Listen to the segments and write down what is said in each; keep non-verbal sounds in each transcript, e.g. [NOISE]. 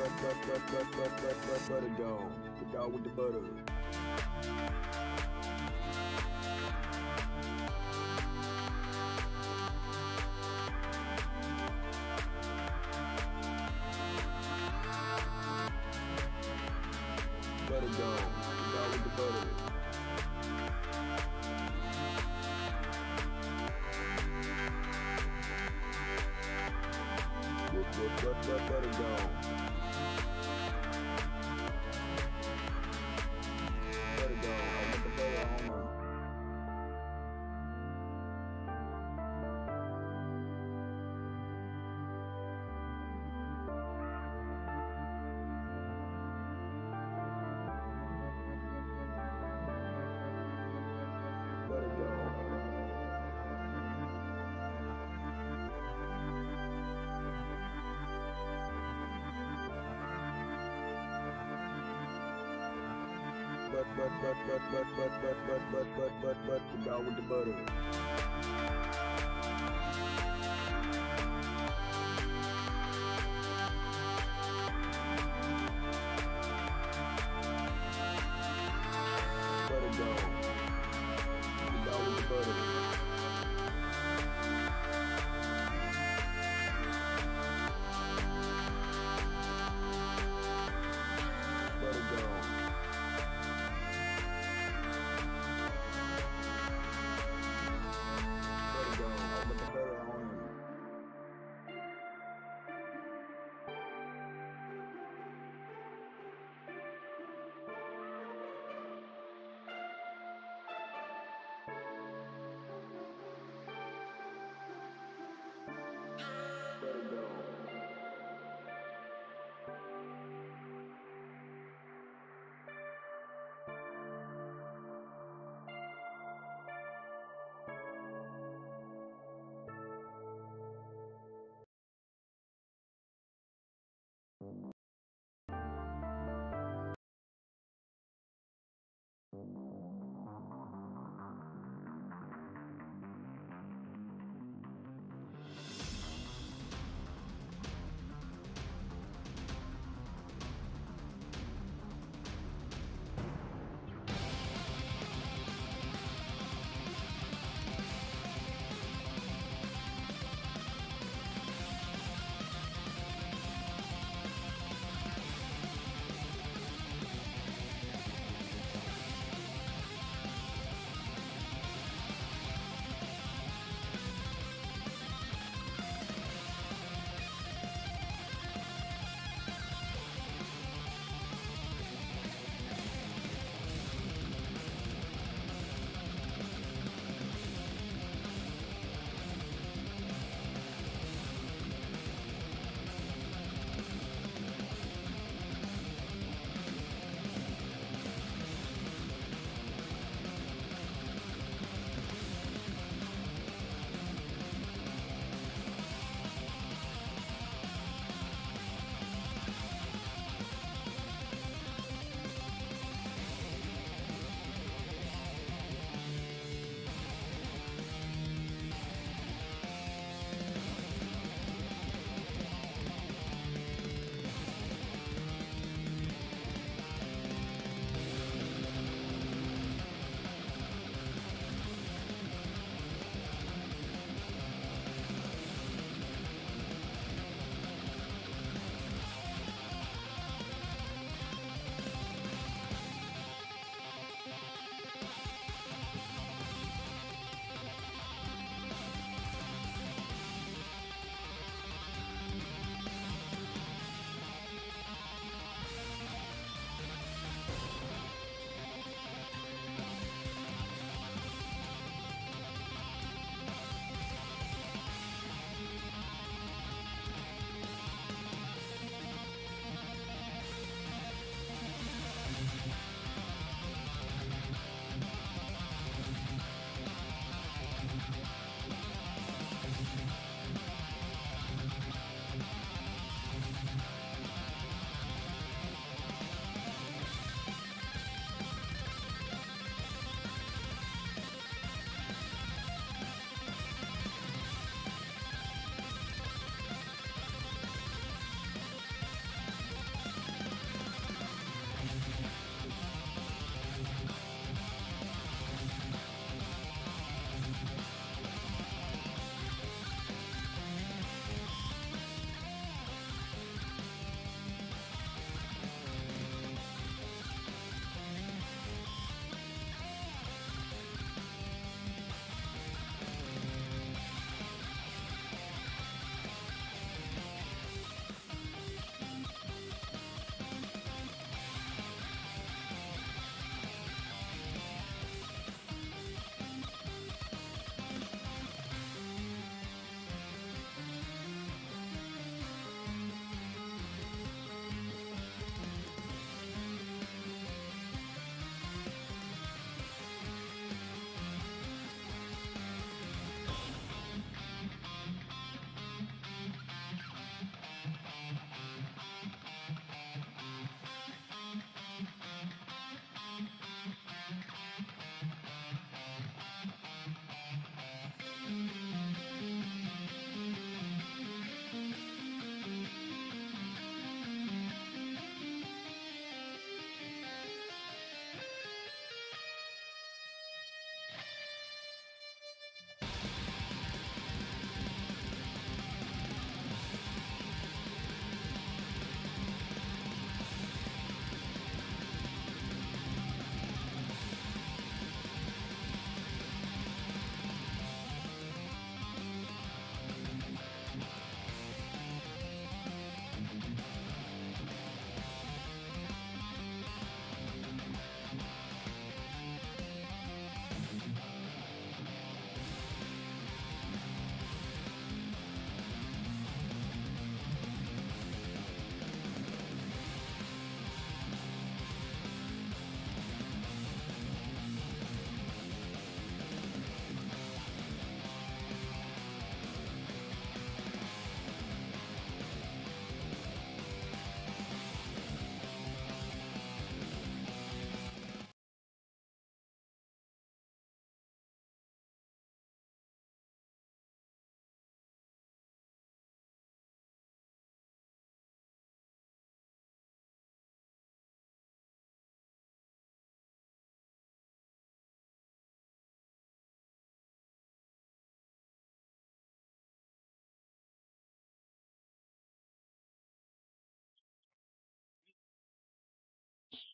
but, but, but, but, but, but, but, butter dog. The dog with the butter. Butter dog. The dog with the butter. But, but, but, but, butter dog. But but but but but but but but the dog with the butter. Butter dog.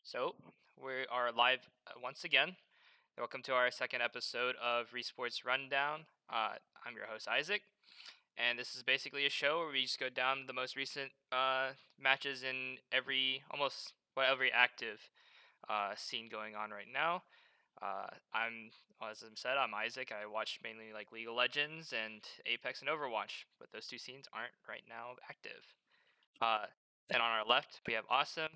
So we are live uh, once again. Welcome to our second episode of Reeesports Rundown. Uh, I'm your host Isaac, and this is basically a show where we just go down the most recent uh, matches in every almost well, every active uh, scene going on right now. Uh, I'm as I said, I'm Isaac. I watch mainly like League of Legends and Apex and Overwatch, but those two scenes aren't right now active. Uh, and on our left, we have Awesome.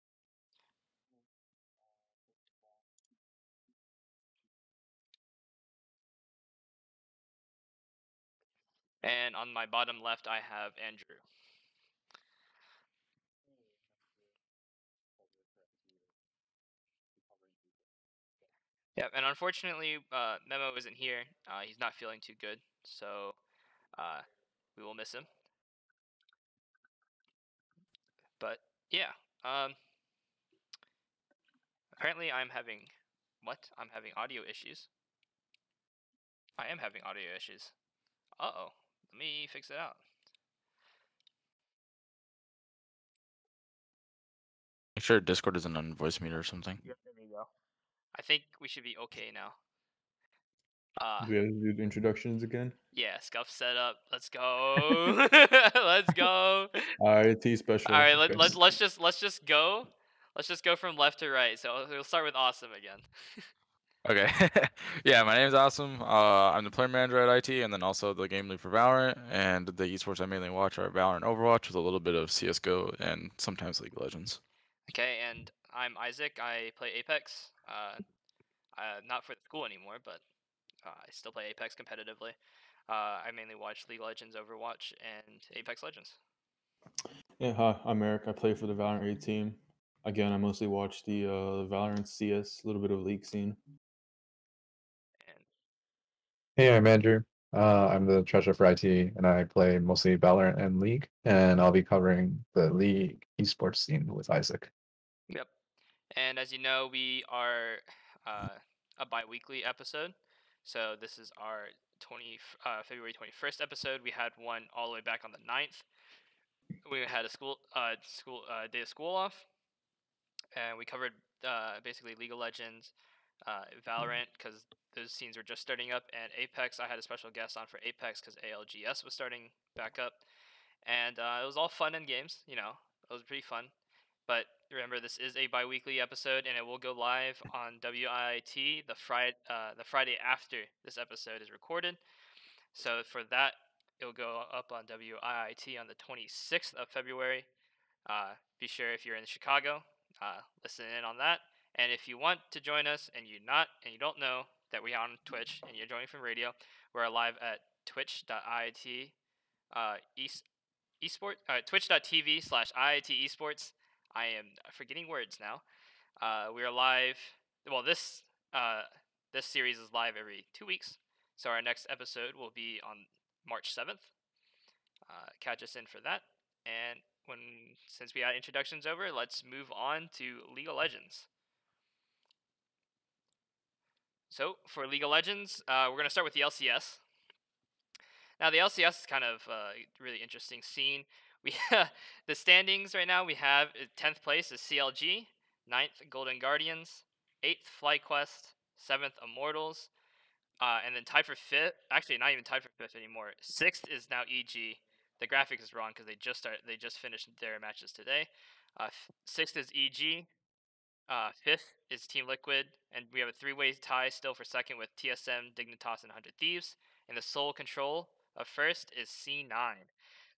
And on my bottom left, I have Andrew. Yep, and unfortunately, uh, Memo isn't here. Uh, he's not feeling too good, so uh, we will miss him. But yeah, um, apparently I'm having what? I'm having audio issues. I am having audio issues. Uh oh. Let me fix it out. Make sure Discord isn't on Voicemeeter or something. Yep, there we go. I think we should be okay now. Uh, Do we have to do the introductions again? yeah, scuff set up. Let's go. [LAUGHS] [LAUGHS] let's go. IT special. All right, let, let's let's just let's just go. Let's just go from left to right. So we'll start with awesome again. [LAUGHS] Okay. [LAUGHS] yeah, my name is Awesome. Uh, I'm the player manager at IT, and then also the game lead for Valorant. And the esports I mainly watch are Valorant Overwatch, with a little bit of CS:GO and sometimes League of Legends. Okay, and I'm Isaac. I play Apex. Uh, uh, not for the school anymore, but uh, I still play Apex competitively. Uh, I mainly watch League of Legends, Overwatch, and Apex Legends. Yeah, hi, I'm Eric. I play for the Valorant 8 team. Again, I mostly watch the uh, Valorant CS, a little bit of League scene. Hey, I'm Andrew. Uh, I'm the treasurer for IT, and I play mostly Valorant and League, and I'll be covering the League esports scene with Isaac. Yep. And as you know, we are uh, a bi-weekly episode. So this is our 20 uh, February 21st episode. We had one all the way back on the 9th. We had a school uh, school uh, day of school off, and we covered uh, basically League of Legends, uh, Valorant because those scenes were just starting up, and Apex. I had a special guest on for Apex because ALGS was starting back up, and uh, it was all fun and games. You know, it was pretty fun. But remember, this is a bi-weekly episode, and it will go live on WIIT the Friday uh, the Friday after this episode is recorded. So for that, it'll go up on WIIT on the 26th of February. Uh, be sure if you're in Chicago, uh, listen in on that. And if you want to join us and you're not and you don't know that we are on Twitch and you're joining from radio, we're live at twitch.iit uh, east, uh, twitch.tv slash IIT esports. I am forgetting words now. Uh, we are live. Well, this uh, this series is live every two weeks. So our next episode will be on March seventh. Uh, catch us in for that. And when since we got introductions over, let's move on to League of Legends. So for League of Legends, uh, we're gonna start with the LCS. Now the LCS is kind of uh, really interesting scene. [LAUGHS] We the standings right now we have uh, tenth place is CLG, 9th Golden Guardians, eighth FlyQuest, seventh Immortals, uh, and then tied for fifth. Actually, not even tied for fifth anymore. Sixth is now EG. The graphic is wrong because they just start they just finished their matches today. Uh, sixth is EG. Uh, fifth is Team Liquid, and we have a three-way tie still for second with TSM, Dignitas, and Hundred Thieves. And the sole control of first is C9.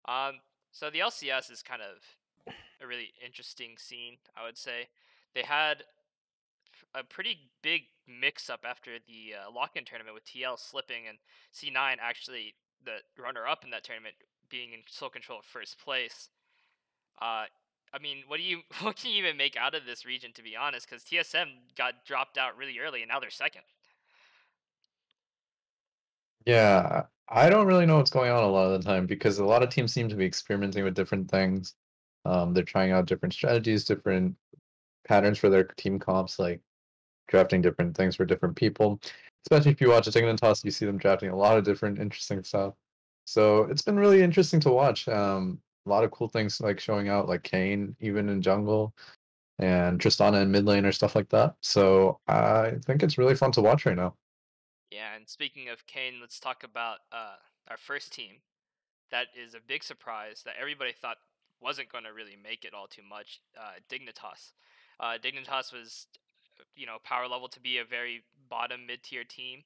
Um, so the LCS is kind of a really interesting scene, I would say. They had a pretty big mix-up after the uh, lock-in tournament with TL slipping and C9 actually the runner-up in that tournament being in sole control of first place. Uh, I mean, what do you [LAUGHS] what can you even make out of this region? To be honest, because TSM got dropped out really early, and now they're second. Yeah, I don't really know what's going on a lot of the time because a lot of teams seem to be experimenting with different things. Um, they're trying out different strategies, different patterns for their team comps, like drafting different things for different people. Especially if you watch a Tekken Toss, you see them drafting a lot of different interesting stuff. So it's been really interesting to watch. Um, a lot of cool things like showing out, like Kayn, even in jungle, and Tristana in mid lane or stuff like that. So I think it's really fun to watch right now. Yeah, and speaking of Kayn, let's talk about uh, our first team. That is a big surprise that everybody thought wasn't going to really make it all too much. Uh, Dignitas. Uh, Dignitas was, you know, power level to be a very bottom mid tier team,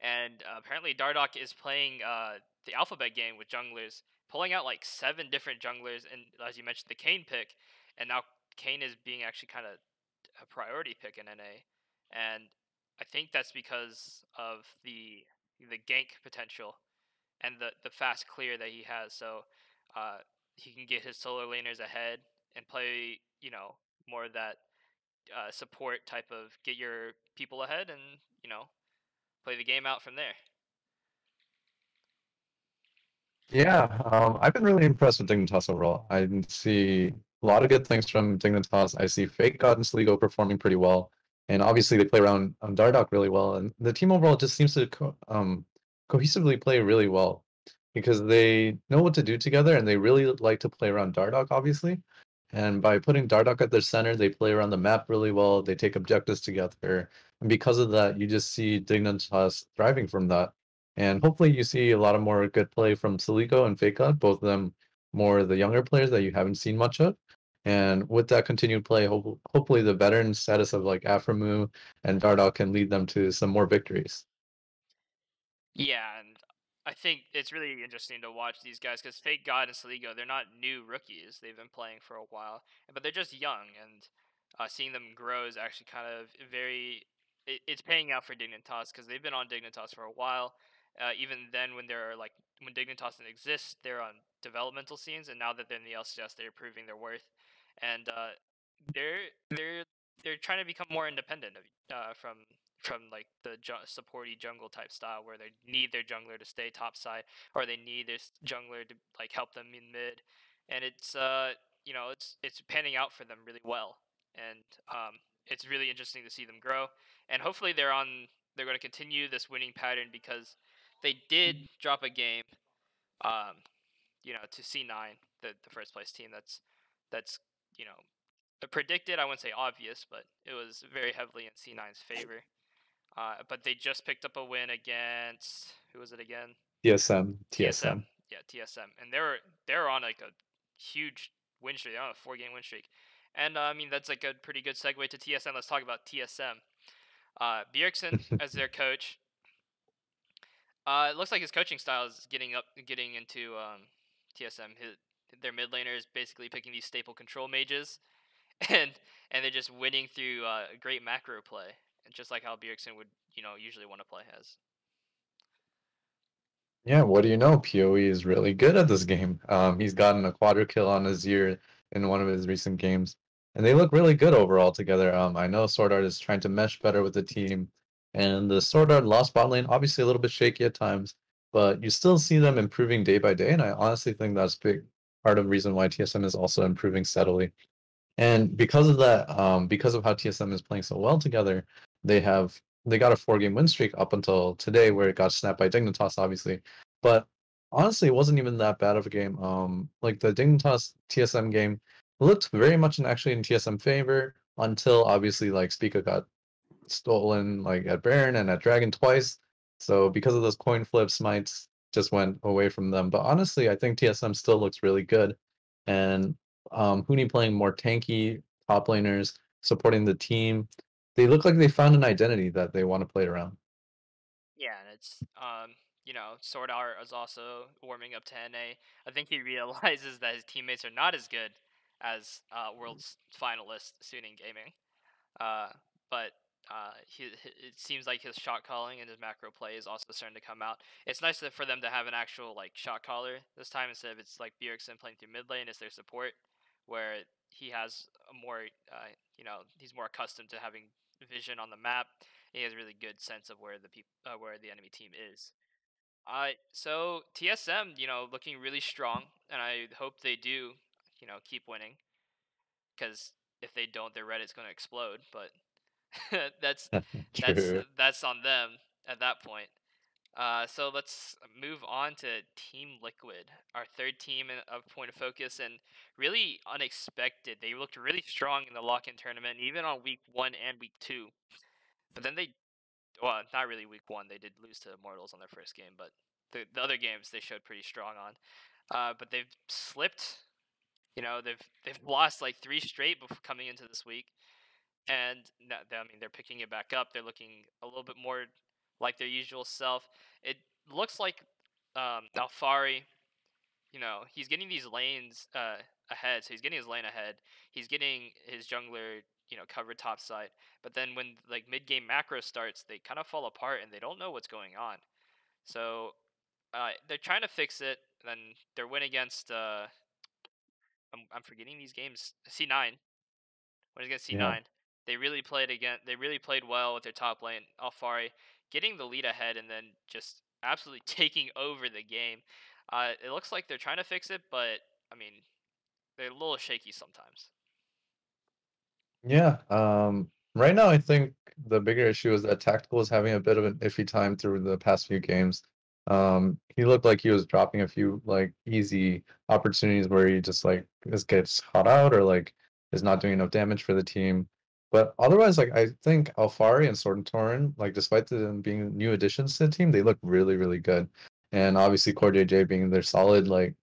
and uh, apparently Dardoch is playing uh, the alphabet game with junglers, pulling out like seven different junglers, and as you mentioned, the Kayn pick, and now Kayn is being actually kind of a priority pick in NA, and I think that's because of the the gank potential and the the fast clear that he has. So uh, he can get his solo laners ahead and play, you know, more of that uh, support type of get your people ahead and you know play the game out from there. Yeah, um, I've been really impressed with Dignitas overall. I see a lot of good things from Dignitas. I see Fake God and Soligo performing pretty well, and obviously they play around um, Dardoch really well. And the team overall just seems to co- um, cohesively play really well because they know what to do together, and they really like to play around Dardoch, obviously. And by putting Dardoch at their center, they play around the map really well. They take objectives together, and because of that, you just see Dignitas thriving from that. And hopefully you see a lot of more good play from Soligo and Fake God, both of them more the younger players that you haven't seen much of. And with that continued play, ho- hopefully the veteran status of like Aphromoo and Dardoch can lead them to some more victories. Yeah, and I think it's really interesting to watch these guys because Fake God and Soligo, they're not new rookies. They've been playing for a while, but they're just young, and uh, seeing them grow is actually kind of very. It, it's paying out for Dignitas because they've been on Dignitas for a while. Uh, even then, when they're like when Dignitas didn't exist, they're on developmental scenes, and now that they're in the LCS, they're proving their worth, and uh, they're they're they're trying to become more independent of, uh, from from like the ju- supporty jungle type style where they need their jungler to stay top side or they need this jungler to like help them in mid. And it's uh you know it's it's panning out for them really well. And um it's really interesting to see them grow. And hopefully they're on they're going to continue this winning pattern because they did drop a game um you know to C9 the the first place team that's that's you know predicted. I wouldn't say obvious, but it was very heavily in C9's favor. Uh, but they just picked up a win against who was it again? TSM. TSM. TSM. Yeah, TSM, and they're they're on like a huge win streak. They're on a four game win streak, and uh, I mean that's like a pretty good segue to TSM. Let's talk about TSM. Uh, Bjergsen [LAUGHS] as their coach. Uh, it looks like his coaching style is getting up, getting into um, TSM. His, their mid laner is basically picking these staple control mages, [LAUGHS] and and they're just winning through uh, great macro play, just like how Bjergsen would you know usually want to play as. Yeah, what do you know? PoE is really good at this game. Um, he's gotten a quadra kill on Azir in one of his recent games, and they look really good overall together. Um, I know Sword Art is trying to mesh better with the team, and the Sword Art lost bot lane, obviously a little bit shaky at times, but you still see them improving day by day, and I honestly think that's big part of the reason why TSM is also improving steadily. And because of that, um, because of how TSM is playing so well together, they have they got a four game win streak up until today, where it got snapped by Dignitas, obviously. But honestly, it wasn't even that bad of a game. Um, like the Dignitas TSM game looked very much in actually in TSM favor until obviously like Spica got stolen like at Baron and at Dragon twice. So because of those coin flips, smites just went away from them. But honestly, I think TSM still looks really good. And um, Huni playing more tanky top laners, supporting the team. They look like they found an identity that they want to play around. Yeah, and it's um, you know, Sword Art is also warming up to NA. I think he [LAUGHS] realizes that his teammates are not as good as uh, World's finalist Suning Gaming. Uh, but uh, he, it seems like his shot calling and his macro play is also starting to come out. It's nice for them to have an actual like shot caller this time instead of it's like Bjergsen playing through mid lane as their support, where he has a more, uh, you know, he's more accustomed to having vision on the map. He has a really good sense of where the peop- uh, where the enemy team is. Uh, so TSM, you know, looking really strong, and I hope they do, you know, keep winning. Because if they don't, their Reddit's going to explode. But [LAUGHS] that's [LAUGHS] that's that's on them at that point. Uh, so let's move on to Team Liquid, our third team of Point of Focus, and really unexpected. They looked really strong in the lock-in tournament, even on week one and week two. But then they, well, not really week one. They did lose to Immortals on their first game, but the, the other games they showed pretty strong on. Uh, but they've slipped. You know, they've they've lost like three straight before coming into this week, and I mean they're picking it back up. They're looking a little bit more like their usual self. It looks like um, Alphari, you know, he's getting these lanes uh, ahead, so he's getting his lane ahead. He's getting his jungler, you know, covered top side. But then when like mid game macro starts, they kind of fall apart and they don't know what's going on. So uh, they're trying to fix it. Then their win against uh, I'm I'm forgetting these games. C nine. When it's against C nine, they really played again. They really played well with their top lane, Alphari, getting the lead ahead and then just absolutely [LAUGHS] taking over the game. Uh, it looks like they're trying to fix it, but I mean, they're a little shaky sometimes. Yeah. Um, right now, I think the bigger issue is that Tactical is having a bit of an iffy time through the past few games. Um, he looked like he was dropping a few like easy opportunities where he just like just gets caught out or like is not doing enough damage for the team. But otherwise, like I think Alphari and Sword and Torrent, like despite them being new additions to the team, they look really, really good. And obviously CoreJJ being their solid like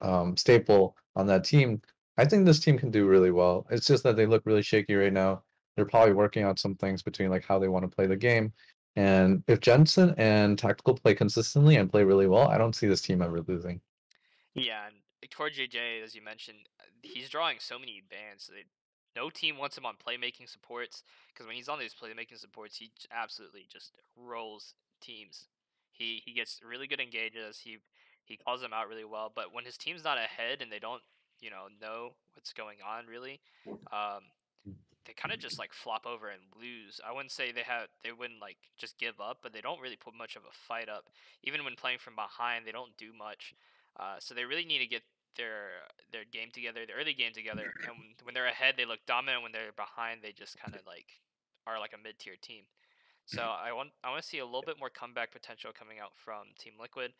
um staple on that team, I think this team can do really well. It's just that they look really shaky right now. They're probably working on some things between like how they want to play the game. And if Jensen and Tactical play consistently and play really well, I don't see this team ever losing. Yeah, and CoreJJ, as you mentioned, he's drawing so many bans. No team wants him on playmaking supports because when he's on these playmaking supports, he absolutely just rolls teams. He he gets really good engages. He he calls them out really well. But when his team's not ahead and they don't you know know what's going on really, um, they kind of just like flop over and lose. I wouldn't say they have they wouldn't like just give up, but they don't really put much of a fight up. Even when playing from behind, they don't do much. Uh, so they really need to get their their game together, the early game together. [CLEARS THROAT] And when- they're ahead, they look dominant. When they're behind, they just kind of like are like a mid tier team. So [CLEARS THROAT] I want I want to see a little bit more comeback potential coming out from Team Liquid.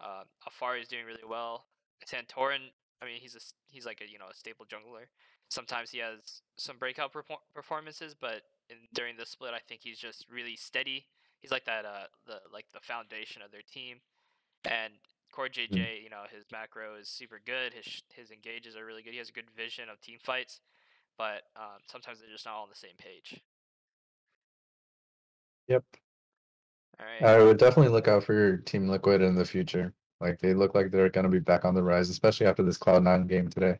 Uh, Alphari is doing really well. Santorin, I mean, he's a he's like a you know a stable jungler. Sometimes he has some breakout perfor- performances, but in, during this split, I think he's just really steady. He's like that uh the like the foundation of their team. And CoreJJ, you know, his macro is super good. His his engages are really good. He has a good vision of team fights, but um, sometimes they're just not all on the same page. Yep. All right. I would definitely look out for your Team Liquid in the future. Like they look like they're gonna be back on the rise, especially after this Cloud9 game today.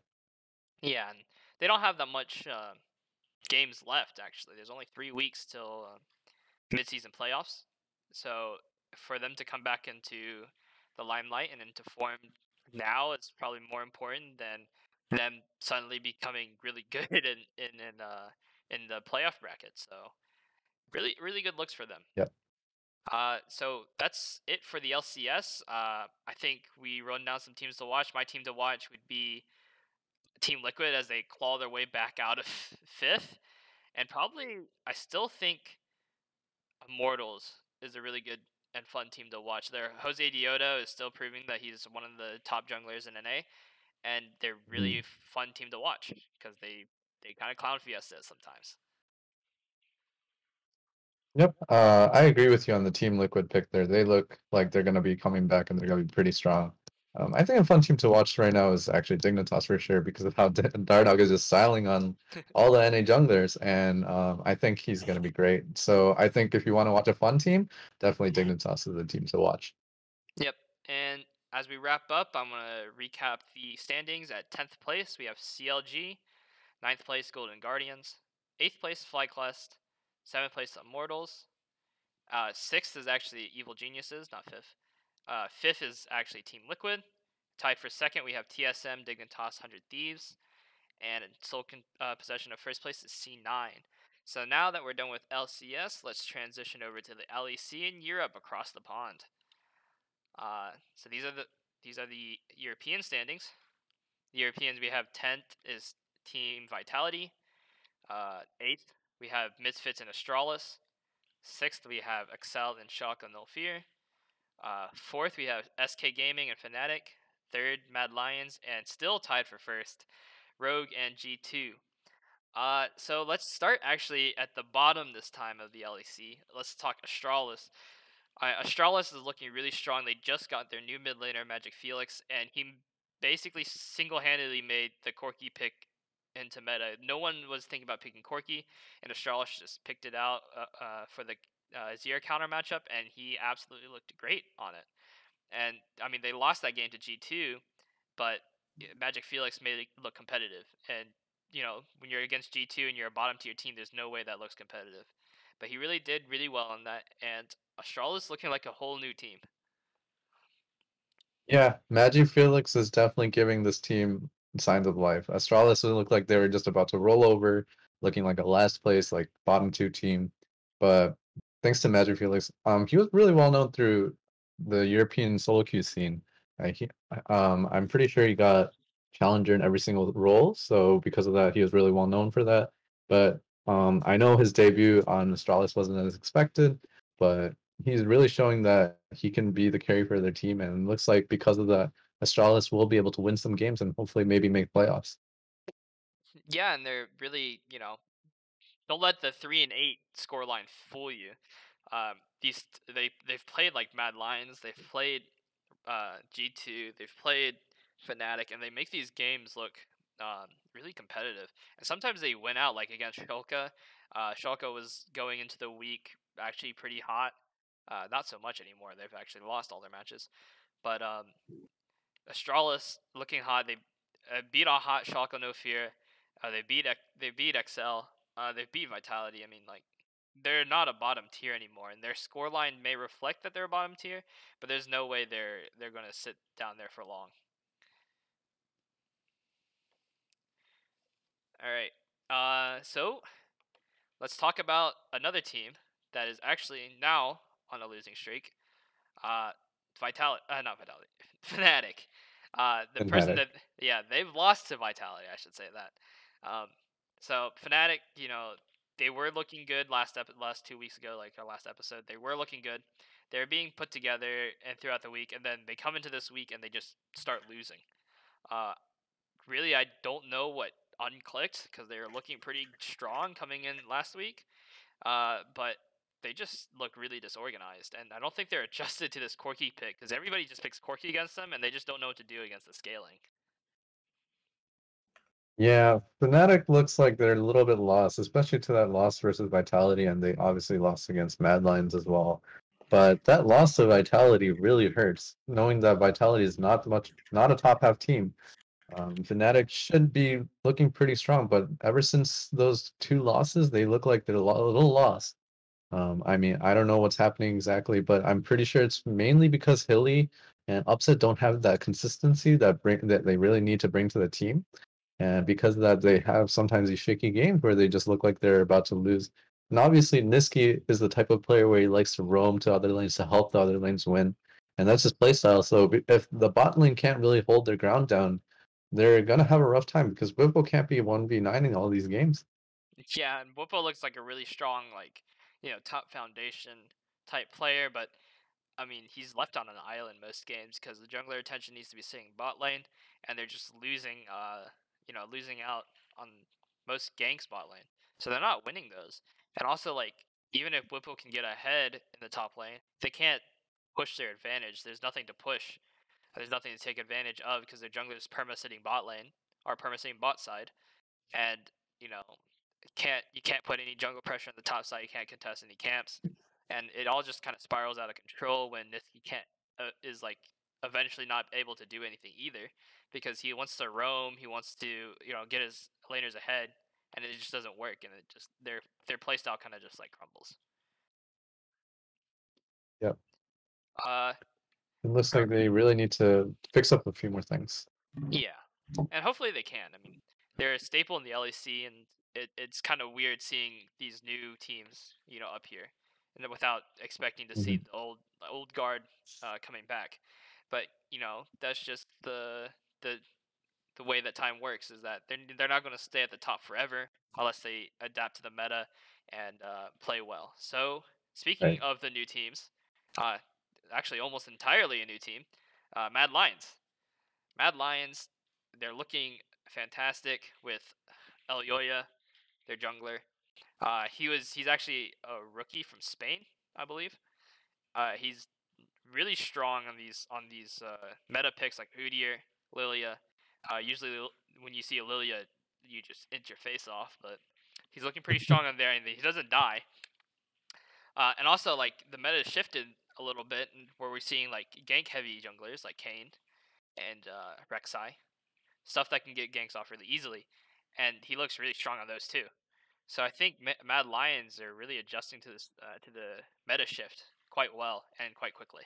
Yeah, and they don't have that much uh, games left. Actually, there's only three weeks till uh, mid-season playoffs. So for them to come back into the limelight and into form now is probably more important than them suddenly becoming really good [LAUGHS] in in in, uh, in the playoff bracket. So really really good looks for them. Yep. Uh, so that's it for the LCS. Uh, I think we run down some teams to watch. My team to watch would be Team Liquid as they claw their way back out of [LAUGHS] fifth, and probably I still think Immortals is a really good and fun team to watch. Their Jose Diodo is still proving that he's one of the top junglers in NA, and they're really f- fun team to watch because they they kind of clown Fiesta sometimes. Yep. Uh, I agree with you on the Team Liquid pick there. They look like they're gonna be coming back and they're gonna be pretty strong. Um, I think a fun team to watch right now is actually Dignitas for sure because of how [LAUGHS] D- Dardoch is just styling on [LAUGHS] all the NA junglers, and um, I think he's gonna be great. So I think if you want to watch a fun team, definitely Dignitas is the team to watch. Yep. And as we wrap up, I'm gonna recap the standings. At tenth place, we have CLG. Ninth place, Golden Guardians. Eighth place, FlyQuest. Seventh place, Immortals. Uh, sixth is actually Evil Geniuses, not fifth. Uh, fifth is actually Team Liquid. Tied for second, we have TSM, Dignitas, Hundred Thieves, and in sole con- uh, possession of first place is C9. So now that we're done with LCS, let's transition over to the LEC in Europe across the pond. Uh, so these are the these are the European standings. The Europeans we have tenth is Team Vitality. Uh, eighth we have Misfits and Astralis. Sixth we have Excel and Schalke No Fear. Uh, fourth we have SK Gaming and Fnatic. Third Mad Lions and still tied for first, Rogue and G2. Uh, so let's start actually at the bottom this time of the LEC. Let's talk Astralis. Uh, Astralis is looking really strong. They just got their new mid laner, MagiFelix, and he basically single handedly made the Corki pick into meta. No one was thinking about picking Corki, and Astralis just picked it out uh, uh, for the uh, Azir counter matchup, and he absolutely looked great on it. And I mean, they lost that game to G2, but MagiFelix made it look competitive. And you know, when you're against G2 and you're a bottom tier team, there's no way that looks competitive. But he really did really well on that, and Astralis looking like a whole new team. Yeah, MagiFelix is definitely giving this team signs of life. Astralis looked like they were just about to roll over, looking like a last place, like bottom two team. But thanks to MagiFelix, um, he was really well known through the European solo queue scene. Uh, he, um, I'm pretty sure he got challenger in every single role, so because of that, he was really well known for that. But um, I know his debut on Astralis wasn't as expected, but he's really showing that he can be the carry for their team, and looks like because of that, Astralis will be able to win some games and hopefully maybe make playoffs. Yeah, and they're really, you know, don't let the three and eight score line fool you. Um, these they they've played like Mad Lions, they've played uh, G2, they've played Fnatic, and they make these games look um, really competitive. And sometimes they win out, like against Schalke. Uh, Schalke was going into the week actually pretty hot. Uh, not so much anymore. They've actually lost all their matches. But um, Astralis looking hot. They uh, beat a hot Schalke No Fear. Uh, they beat they beat Excel. Uh, they beat Vitality. I mean, like they're not a bottom tier anymore, and their scoreline may reflect that they're a bottom tier, but there's no way they're they're going to sit down there for long. All right. Uh, so let's talk about another team that is actually now on a losing streak. Uh, Vitality, uh, not Vitality, [LAUGHS] Fnatic. Uh, the person that, yeah, they've lost to Vitality. I should say that. Um, so Fnatic, you know, they were looking good last ep- last two weeks ago, like our last episode. They were looking good. They're being put together and throughout the week, and then they come into this week and they just start losing. Uh, really, I don't know what unclicked because they were looking pretty strong coming in last week. Uh, but they just look really disorganized, and I don't think they're [LAUGHS] adjusted to this Corki pick because everybody just picks Corki against them, and they just don't know what to do against the scaling. Yeah, Fnatic looks like they're a little bit lost, especially to that loss versus Vitality, and they obviously lost against Mad Lions as well. But that loss of Vitality really hurts, knowing that Vitality is not much, not a top half team. Um, Fnatic should be looking pretty strong, but ever since those two losses, they look like they're a little lost. Um, I mean, I don't know what's happening exactly, but I'm pretty sure it's mainly because Hilly and Upset don't have that consistency that bring that they really need to bring to the team. And because of that, they have sometimes these shaky games where they just look like they're about to lose. And obviously, Nisqy is the type of player where he likes to roam to other lanes to help the other lanes win. And that's his playstyle. So if the bot lane can't really hold their ground down, they're gonna have a rough time because Bwipo can't be one v nine in all these games. Yeah, and Bwipo looks like a really strong, like you know, top foundation type player, but I mean, he's left on an island most games because the jungler attention needs to be sitting bot lane, and they're just losing, uh, you know, losing out on most ganks bot lane. So they're not winning those. And also, like, even if Bwipo can get ahead in the top lane, they can't push their advantage. There's nothing to push there's nothing to take advantage of because their jungler is perma sitting bot lane or perma sitting bot side, and you know can't you can't put any jungle pressure on the top side. You can't contest any camps, and it all just kind of spirals out of control when he can't uh, is like eventually not able to do anything either because he wants to roam. He wants to you know get his laners ahead, and it just doesn't work, and it just their their playstyle kind of just like crumbles. Yep. Uh, it looks like they really need to fix up a few more things. Yeah, and hopefully they can. I mean, they're a staple in the LEC, and it, it's kind of weird seeing these new teams, you know, up here. and then without expecting to see the old old guard uh, coming back. But you know, that's just the the the way that time works is that they're they're not going to stay at the top forever unless they adapt to the meta and uh, play well. So speaking Right. of the new teams, uh, actually almost entirely a new team, uh, Mad Lions. Mad Lions, they're looking fantastic with Elyoya, their jungler. Uh, he was he's actually a rookie from Spain, I believe. Uh, he's really strong on these on these uh, meta picks like Udyr, Lilia. Uh, usually, when you see a Lilia, you just inch your face off, but he's looking pretty [LAUGHS] strong on there, and he doesn't die. Uh, and also, like the meta shifted a little bit, where we're seeing like gank heavy junglers like Kayn and uh, Rek'Sai, stuff that can get ganks off really easily, and he looks really strong on those too. So I think Mad Lions are really adjusting to this uh, to the meta shift quite well and quite quickly.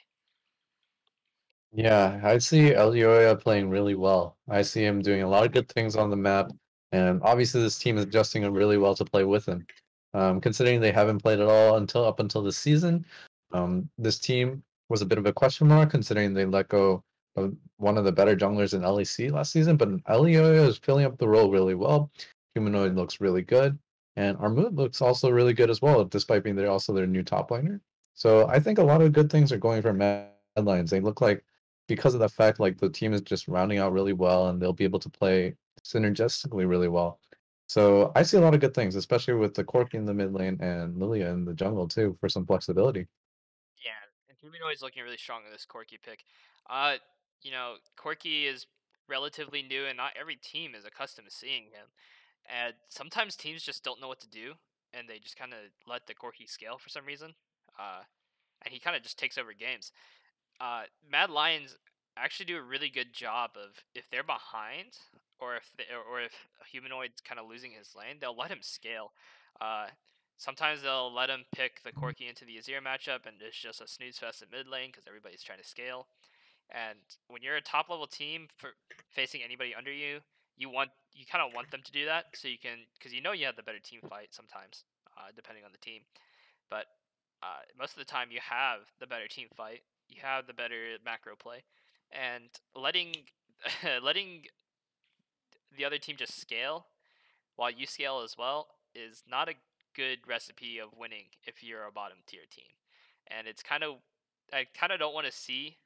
Yeah, I see Elyoya playing really well. I see him doing a lot of good things on the map, and obviously this team is adjusting really well to play with him. Um, considering they haven't played at all until up until this season, um, this team was a bit of a question mark considering they let go of one of the better junglers in LEC last season. But Elyoya is filling up the role really well. Humanoid looks really good, and Armut looks also really good as well, despite being they're also their new top laner. So I think a lot of good things are going for Mad Lions. They look like because of the fact like the team is just rounding out really well and they'll be able to play synergistically really well. So I see a lot of good things, especially with the Corki in the mid lane and Lilia in the jungle too for some flexibility. Yeah, and Humanoid's looking really strong in this Corki pick. Uh, you know, Corki is relatively new, and not every team is accustomed to seeing him. And sometimes teams just don't know what to do, and they just kind of let the Corki scale for some reason. Uh, and he kind of just takes over games. Uh, Mad Lions actually do a really good job of if they're behind, or if they, or if a humanoid's kind of losing his lane, they'll let him scale. Uh, Sometimes they'll let him pick the Corki into the Azir matchup, and it's just a snooze fest in mid lane because everybody's trying to scale. And when you're a top level team for facing anybody under you, you want you kind of want them to do that so you can because you know you have the better team fight sometimes, uh, depending on the team. But uh, most of the time you have the better team fight, you have the better macro play, and letting [LAUGHS] letting the other team just scale while you scale as well is not a good recipe of winning if you're a bottom tier team. And it's kind of I kind of don't want to see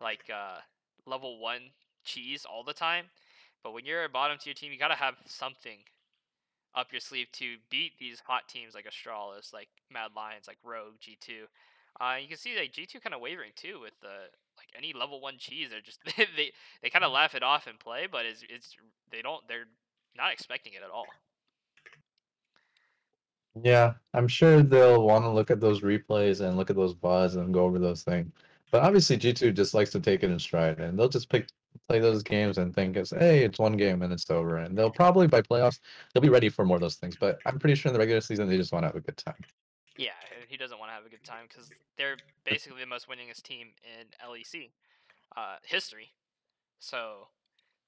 like uh level 1 cheese all the time, but when you're a bottom tier team, you got to have something up your sleeve to beat these hot teams like Astralis, like Mad Lions, like Rogue, G2. Uh, you can see like G2 kind of wavering too with the like any level one cheese. They're just [LAUGHS] they they kind of laugh it off and play, but it's it's they don't they're not expecting it at all. Yeah, I'm sure they'll want to look at those replays and look at those VODs and go over those things. But obviously G2 just likes to take it in stride and they'll just pick play those games and think it's hey, it's one game and it's over. And they'll probably by playoffs they'll be ready for more of those things. But I'm pretty sure in the regular season they just want to have a good time. Yeah, he doesn't want to have a good time because they're basically the most winningest team in LEC uh, history. So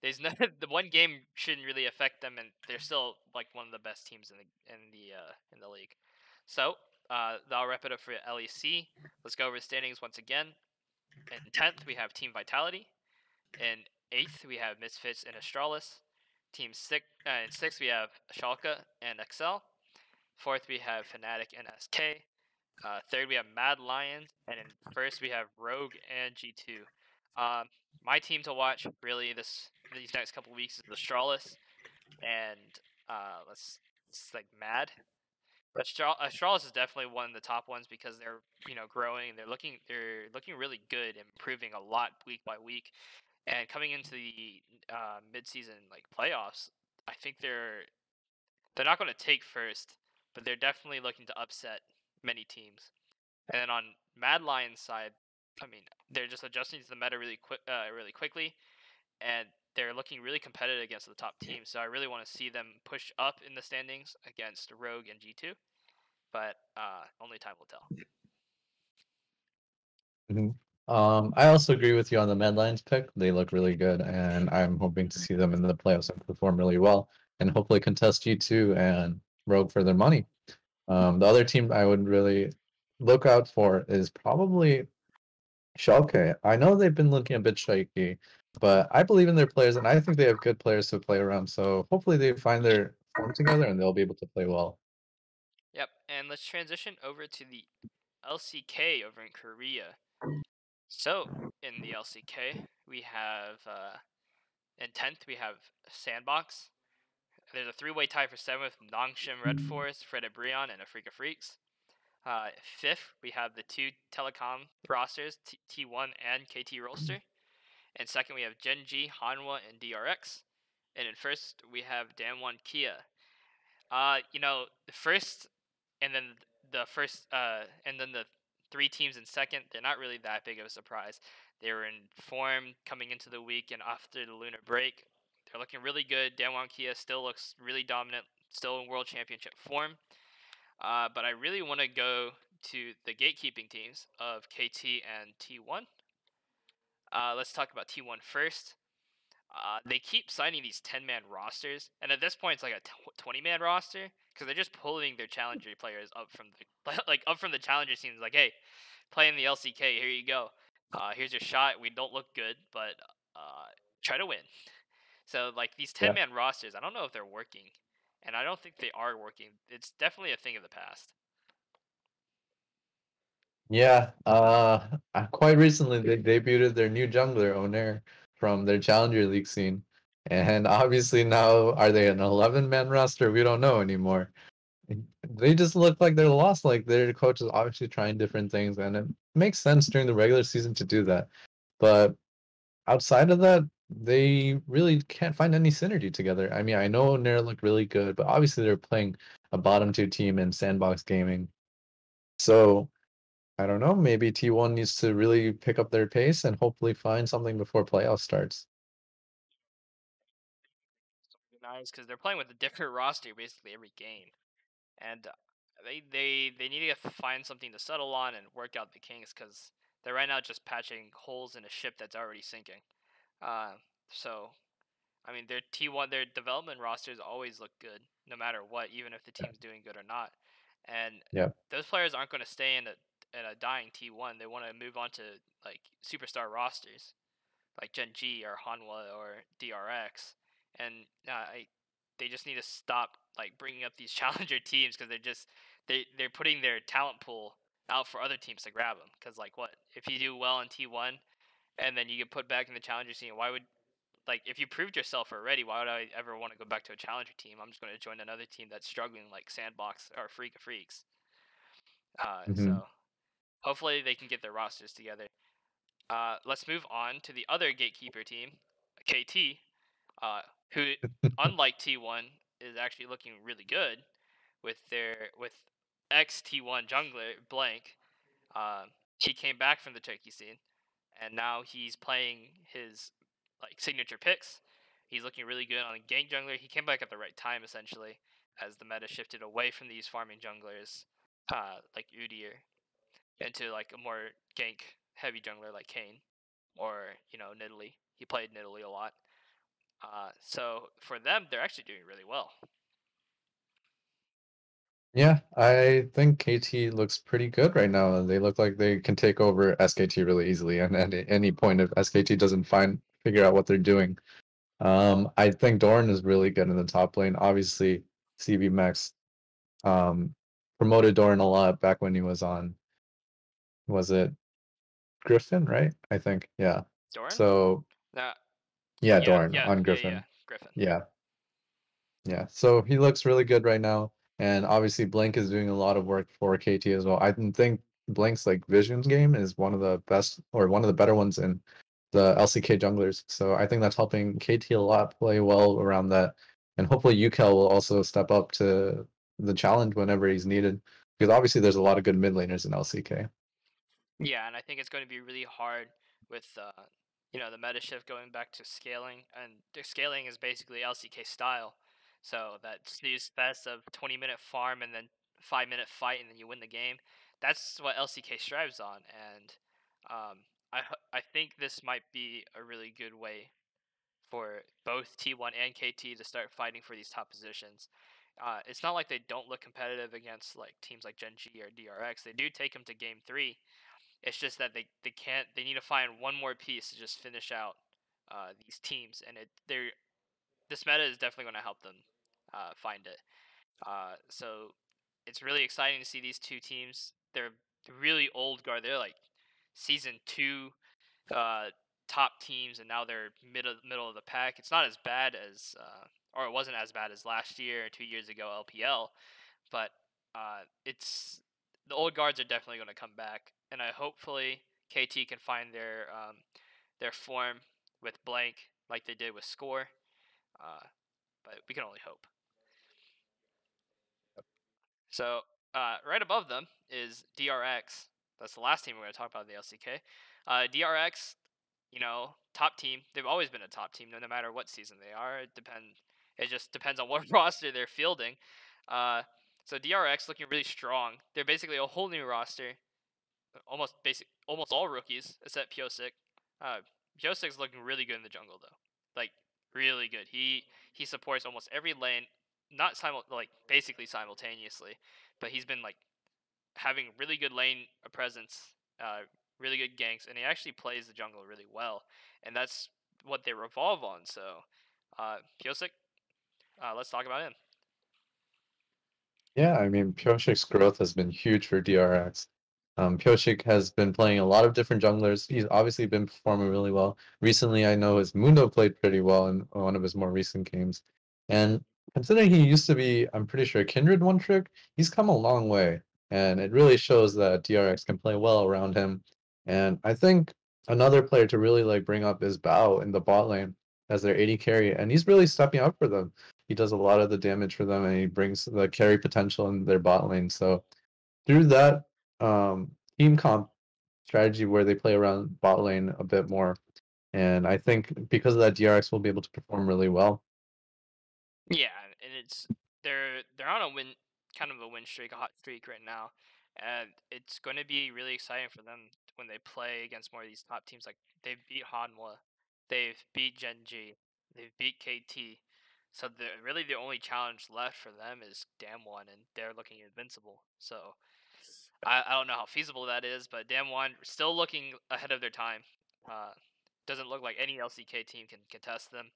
there's no [LAUGHS] the one game shouldn't really affect them, and they're still like one of the best teams in the in the uh, in the league. So uh, that'll wrap it up for LEC. Let's go over the standings once again. In tenth, we have Team Vitality. In eighth, we have Misfits and Astralis. Team six, uh, in sixth, we have Schalke and Excel. Fourth, we have Fnatic and SK. Uh, third, we have Mad Lions, and first, we have Rogue and G2. Um, my team to watch really this these next couple weeks is Astralis, and uh, let's it's like Mad. Astral- Astralis is definitely one of the top ones because they're you know growing. They're looking they're looking really good improving a lot week by week. And coming into the uh, mid-season like playoffs, I think they're they're not going to take first, but they're definitely looking to upset many teams. And then on Mad Lions side, I mean, they're just adjusting to the meta really quick, uh, really quickly, and they're looking really competitive against the top teams. So I really want to see them push up in the standings against Rogue and G2, but uh, only time will tell. Hmm. Um, I also agree with you on the Mad Lions pick. They look really good, and I'm hoping to see them in the playoffs and perform really well, and hopefully contest G2 and Rogue for their money. Um, the other team I would really look out for is probably Schalke. I know they've been looking a bit shaky, but I believe in their players, and I think they have good players to play around. So hopefully they find their form together and they'll be able to play well. Yep, and let's transition over to the LCK over in Korea. So in the LCK, we have uh, in tenth we have Sandbox. There's a three-way tie for seventh: Nongshim Red Force, Fredit Brion, and Afreeca Freecs. Uh, fifth, we have the two telecom rosters, T- T1 and KT Rolster. And second, we have Gen G, Hanwha, and DRX. And in first, we have Damwon Kia. Uh, you know, the first, and then the first, uh, and then the three teams in second, they're not really that big of a surprise. They were in form coming into the week and after the lunar break. They're looking really good. Damwon Kia still looks really dominant, still in world championship form. Uh, but I really want to go to the gatekeeping teams of KT and T1. Uh, let's talk about T1 first. Uh, they keep signing these 10 man rosters, and at this point, it's like a 20 man roster because they're just pulling their challenger players up from the [LAUGHS] like up from the challenger teams. Like, hey, play in the LCK. Here you go. Uh, here's your shot. We don't look good, but uh, try to win. So like these 10 man yeah. rosters, I don't know if they're working and I don't think they are working. It's definitely a thing of the past. Yeah, uh, [LAUGHS] quite recently they debuted their new jungler Oner from their Challenger League scene, and [LAUGHS] obviously now are they an eleven man roster? We don't know anymore. They just look like they're lost. Like their coach is obviously trying different things, and it makes sense during the regular season to do that. But outside of that, they really can't find any synergy together. I mean, I know Nera looked really good, but obviously they're playing a bottom two team in Sandbox Gaming. So I don't know. Maybe T1 needs to really pick up their pace and hopefully find something before playoff starts. Nice, because they're playing with a different [LAUGHS] roster basically every game, and uh, they they they need to find something to settle on and work out the kinks because they're right now just patching holes in a ship that's already sinking. Uh, so, I mean, their T1, their development rosters always look good, no matter what, even if the team's doing good or not. And yeah. those players aren't going to stay in a in a dying T1. They want to move on to like superstar rosters, like Gen G or Hanwha or DRX. And uh, I, they just need to stop like bringing up these [LAUGHS] challenger teams because they're just they they're putting their talent pool out for other teams to grab them. Because like what if you do well in T1, and then you get put back in the challenger scene. Why would like if you proved yourself already, why would I ever want to go back to a challenger team? I'm just going to join another team that's struggling like Sandbox or Afreeca Freecs. Uh, mm-hmm. So hopefully they can get their rosters together. Uh, let's move on to the other gatekeeper team, KT, uh, who [LAUGHS] unlike T1 is actually looking really good with their with ex T1 jungler Blank. Uh, he came back from the Turkey scene and now he's playing his like signature picks. He's looking really good on a gank jungler. He came back at the right time essentially, as the meta shifted away from these farming junglers, uh, like Udyr, into like a more gank heavy jungler like Kayn, or you know Nidalee. He played Nidalee a lot. Uh, so for them, they're actually doing really well. Yeah, I think KT looks pretty good right now. They look like they can take over SKT really easily, and at any point, if SKT doesn't find figure out what they're doing, um, I think Doran is really good in the top lane. Obviously, cvMax um, promoted Doran a lot back when he was on. Was it Griffin? Right, I think. Yeah. Doran. So. Nah. Yeah, yeah Doran yeah, on Griffin. Yeah, Griffin. Yeah. Yeah. So he looks really good right now. And obviously, Blink is doing a lot of work for KT as well. I think Blink's like Visions game is one of the best or one of the better ones in the LCK junglers. So I think that's helping KT a lot play well around that. And hopefully UCAL will also step up to the challenge whenever he's needed. Because obviously there's a lot of good mid laners in LCK. Yeah, and I think it's going to be really hard with uh, you know the meta shift going back to scaling, and scaling is basically LCK style. So that snooze fest of 20 minute farm and then five minute fight and then you win the game. That's what LCK strives on, and um, I I think this might be a really good way for both T1 and KT to start fighting for these top positions. uh, it's not like they don't look competitive against like teams like Gen G or DRX. They do take them to game three. It's just that they, they can't. They need to find one more piece to just finish out uh, these teams, and it they're this meta is definitely going to help them uh, find it. Uh, so it's really exciting to see these two teams. They're really old guard. They're like season two uh, top teams, and now they're middle middle of the pack. It's not as bad as, uh, or it wasn't as bad as last year two years ago LPL, but uh, it's the old guards are definitely going to come back, and I hopefully KT can find their um, their form with blank like they did with score, uh, but we can only hope. So uh, right above them is DRX. That's the last team we're going to talk about in the LCK. Uh, DRX, you know, top team. They've always been a top team, no matter what season they are. It depend. It just depends on what [LAUGHS] roster they're fielding. Uh, so DRX looking really strong. They're basically a whole new roster, almost basic, almost all rookies except Pyosik. Uh, Pyosik's looking really good in the jungle though, like really good. He he supports almost every lane, not simul like basically simultaneously, but he's been like having really good lane presence, uh, really good ganks, and he actually plays the jungle really well, and that's what they revolve on. So, uh, Pyosik, uh, let's talk about him. Yeah, I mean, Pyosik's growth has been huge for DRX. Um, Pyosik has been playing a lot of different junglers. He's obviously been performing really well. Recently, I know his Mundo played pretty well in one of his more recent games. And considering he used to be, I'm pretty sure, Kindred one trick, he's come a long way. And it really shows that DRX can play well around him. And I think another player to really like bring up is Bao in the bot lane as their AD carry. And he's really stepping up for them. He does a lot of the damage for them and he brings the carry potential in their bot lane. So through that um, team comp strategy where they play around bot lane a bit more. And I think because of that, DRX will be able to perform really well. Yeah, and it's they're they're on a win kind of a win streak, a hot streak right now, and it's going to be really exciting for them when they play against more of these top teams. Like they've beat Hanwha, they've beat Gen G, they've beat KT. So the really the only challenge left for them is Damwon, and they're looking invincible. So I, I don't know how feasible that is, but Damwon still looking ahead of their time. Uh, doesn't look like any LCK team can contest them.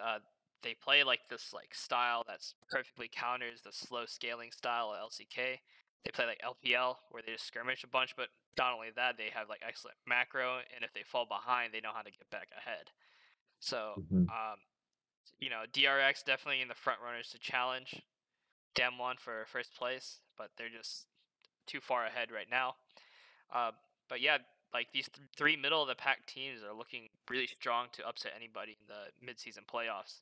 Uh, they play like this like style that's perfectly counters the slow scaling style of LCK. They play like LPL where they just skirmish a bunch, but not only that, they have like excellent macro, and if they fall behind, they know how to get back ahead. So, Mhm. um, you know, DRX definitely in the front runners to challenge Damwon for first place, but they're just too far ahead right now. Uh, but yeah, like these th- three middle of the pack teams are looking really strong to upset anybody in the midseason playoffs.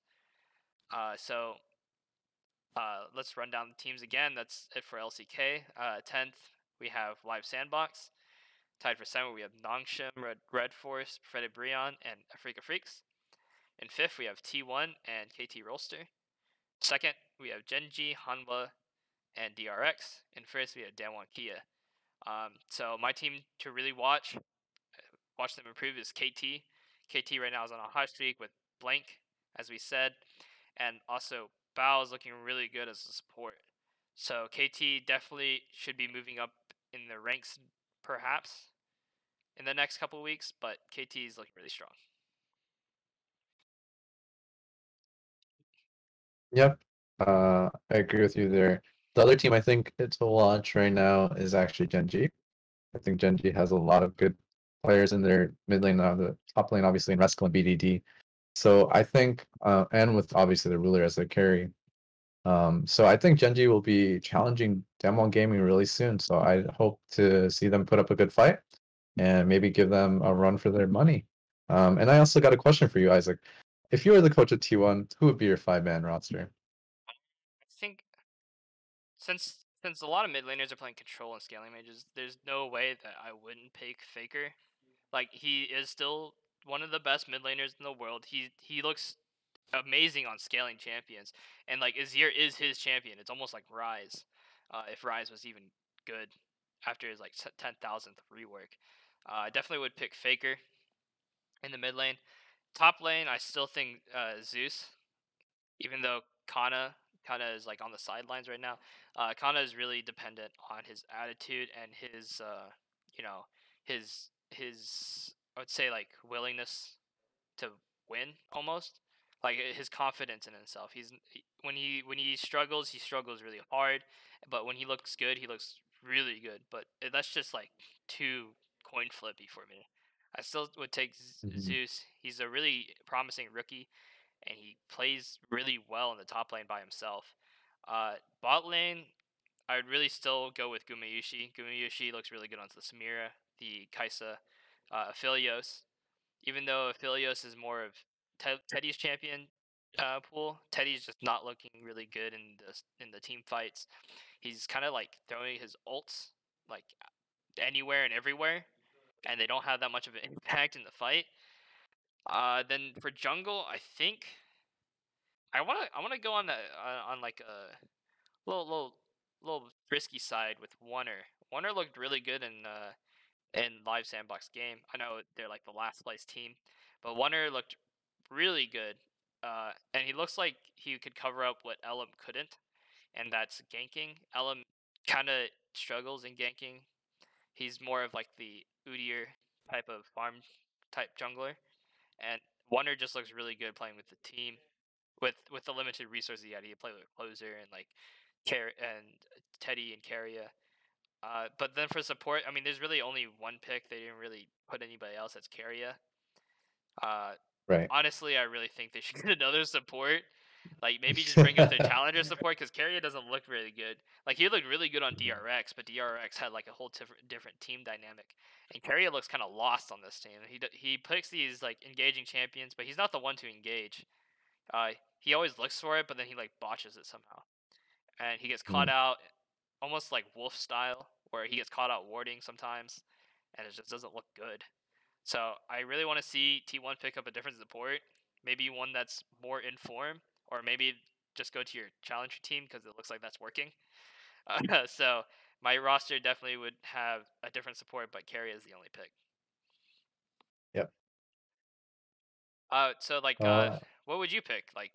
Uh, so uh, let's run down the teams again. That's it for LCK. Uh, 10th, we have Live Sandbox. Tied for seventh, we have Nongshim, Red, Red Force, Fredit Brion, and Afreeca Freecs. In fifth, we have T1 and KT Rolster. Second, we have Gen G, Hanwha, and DRX. And first, we have Damwon Kia. Um, so my team to really watch, watch them improve is KT. KT right now is on a hot streak with Blank, as we said, and also Bao is looking really good as a support. So KT definitely should be moving up in the ranks, perhaps, in the next couple weeks. But KT is looking really strong. Yep. Uh, I agree with you there. The other team I think to watch right now is actually Gen G. I think Gen G has a lot of good players in their mid lane, uh, the top lane, obviously, in Rascal and BDD. So I think, uh, and with obviously the ruler as their carry. Um, so I think Gen G will be challenging Damwon Gaming really soon. So I hope to see them put up a good fight and maybe give them a run for their money. Um, and I also got a question for you, Isaac. If you were the coach of T1, who would be your five man roster? Since since a lot of mid laners are playing control and scaling mages, there's no way that I wouldn't pick Faker. Like he is still one of the best mid laners in the world. He he looks amazing on scaling champions, and like Azir is his champion. It's almost like Ryze, uh, if Ryze was even good after his like ten thousandth rework. Uh, I definitely would pick Faker in the mid lane. Top lane, I still think uh, Zeus, even though Canna of is like on the sidelines right now. Uh, Canna is really dependent on his attitude and his, uh, you know, his his I would say like willingness to win almost like his confidence in himself. He's when he when he struggles, he struggles really hard, but when he looks good, he looks really good. But uh, that's just like too coin flippy for me. I still would take Z- Mhm. Zeus. He's a really promising rookie, and he plays really well in the top lane by himself. Uh, bot lane, I would really still go with Gumayushi. Gumayushi looks really good on the Samira, the Kai'Sa, uh, Aphelios. Even though Aphelios is more of Te- Teddy's champion uh, pool, Teddy's just not looking really good in the in the team fights. He's kind of like throwing his ults like anywhere and everywhere, and they don't have that much of an [LAUGHS] impact in the fight. Uh, then for jungle, I think I want to I want to go on the uh, on like a little little little risky side with Warner. Warner looked really good in uh, in live sandbox game. I know they're like the last place team, but Warner looked really good. Uh, and he looks like he could cover up what Ellim couldn't, and that's ganking. Ellim kind of struggles in ganking. He's more of like the Udyr type of farm type jungler, and Wonder just looks really good playing with the team, with with the limited resources he had. He play with Clozer and like Car- and Teddy and Keria. Uh, but then for support, I mean, there's really only one pick. They didn't really put anybody else. That's Keria. Uh, Right. honestly, I really think they should [LAUGHS] get another support. Like maybe just bring up their [LAUGHS] challenger support because Keria doesn't look really good. Like he looked really good on DRX, but DRX had like a whole different different team dynamic, and Keria looks kind of lost on this team. He d- he picks these like engaging champions, but he's not the one to engage. Uh, he always looks for it, but then he like botches it somehow, and he gets caught out, almost like Wolf style, where he gets caught out warding sometimes, and it just doesn't look good. So I really want to see T1 pick up a different support, maybe one that's more in form, or maybe just go to your challenger team because it looks like that's working. Uh, [LAUGHS] [LAUGHS] so my roster definitely would have a different support, but Keria is the only pick. Yep. Uh, so like, uh, Uh, what would you pick? Like,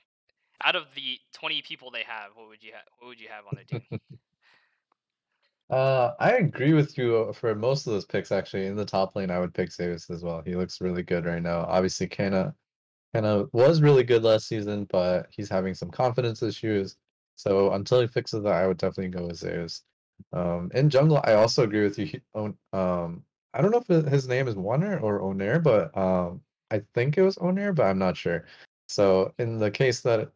out of the twenty people they have, what would you have? What would you have on their team? [LAUGHS] Uh, I agree with you uh, for most of those picks. Actually, in the top lane, I would pick Zeus as well. He looks really good right now. Obviously, Canna, Canna was really good last season, but he's having some confidence issues. So until he fixes that, I would definitely go with Zeus. Um, in jungle, I also agree with you. um, I don't know if his name is Warner or Oner, but um, I think it was Oner, but I'm not sure. So in the case that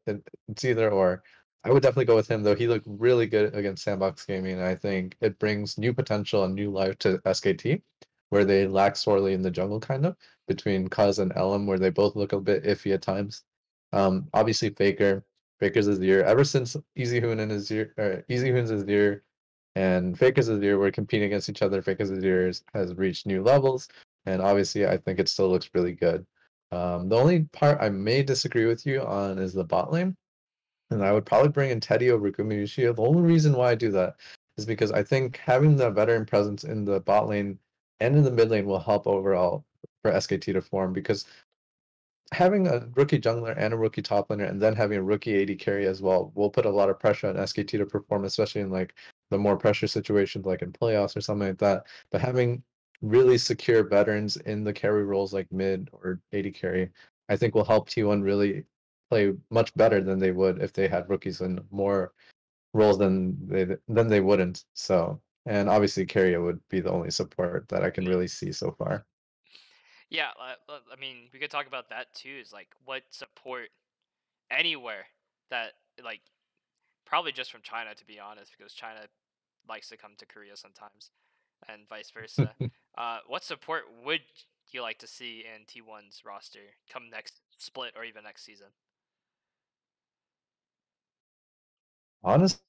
it's either or, I would definitely go with him, though. He looked really good against Sandbox Gaming, I think it brings new potential and new life to SKT, where they lack sorely in the jungle, kind of between Cuzz and Ellim, where they both look a bit iffy at times. Um, obviously Faker, Faker's Azir Ever since EasyHoon and Azir, or EasyHoon's Azir and Faker's Azir we're competing against each other, Faker's Azir year has reached new levels, and obviously I think it still looks really good. Um, the only part I may disagree with you on is the bot lane. And I would probably bring in Teddy over Gumayushi. The only reason why I do that is because I think having the veteran presence in the bot lane and in the mid lane will help overall for SKT to form because having a rookie jungler and a rookie top laner and then having a rookie AD carry as well will put a lot of pressure on SKT to perform, especially in like the more pressure situations like in playoffs or something like that. But having really secure veterans in the carry roles like mid or AD carry, I think will help T1 really play much better than they would if they had rookies in more roles than they than they wouldn't. So and obviously Keria would be the only support that I can really see so far. Yeah, uh, uh, I mean, we could talk about that too. Is like what support anywhere that like probably just from China to be honest, because China likes to come to Korea sometimes, and vice versa. [LAUGHS] uh, what support would you like to see in T1's roster come next split or even next season? Honestly,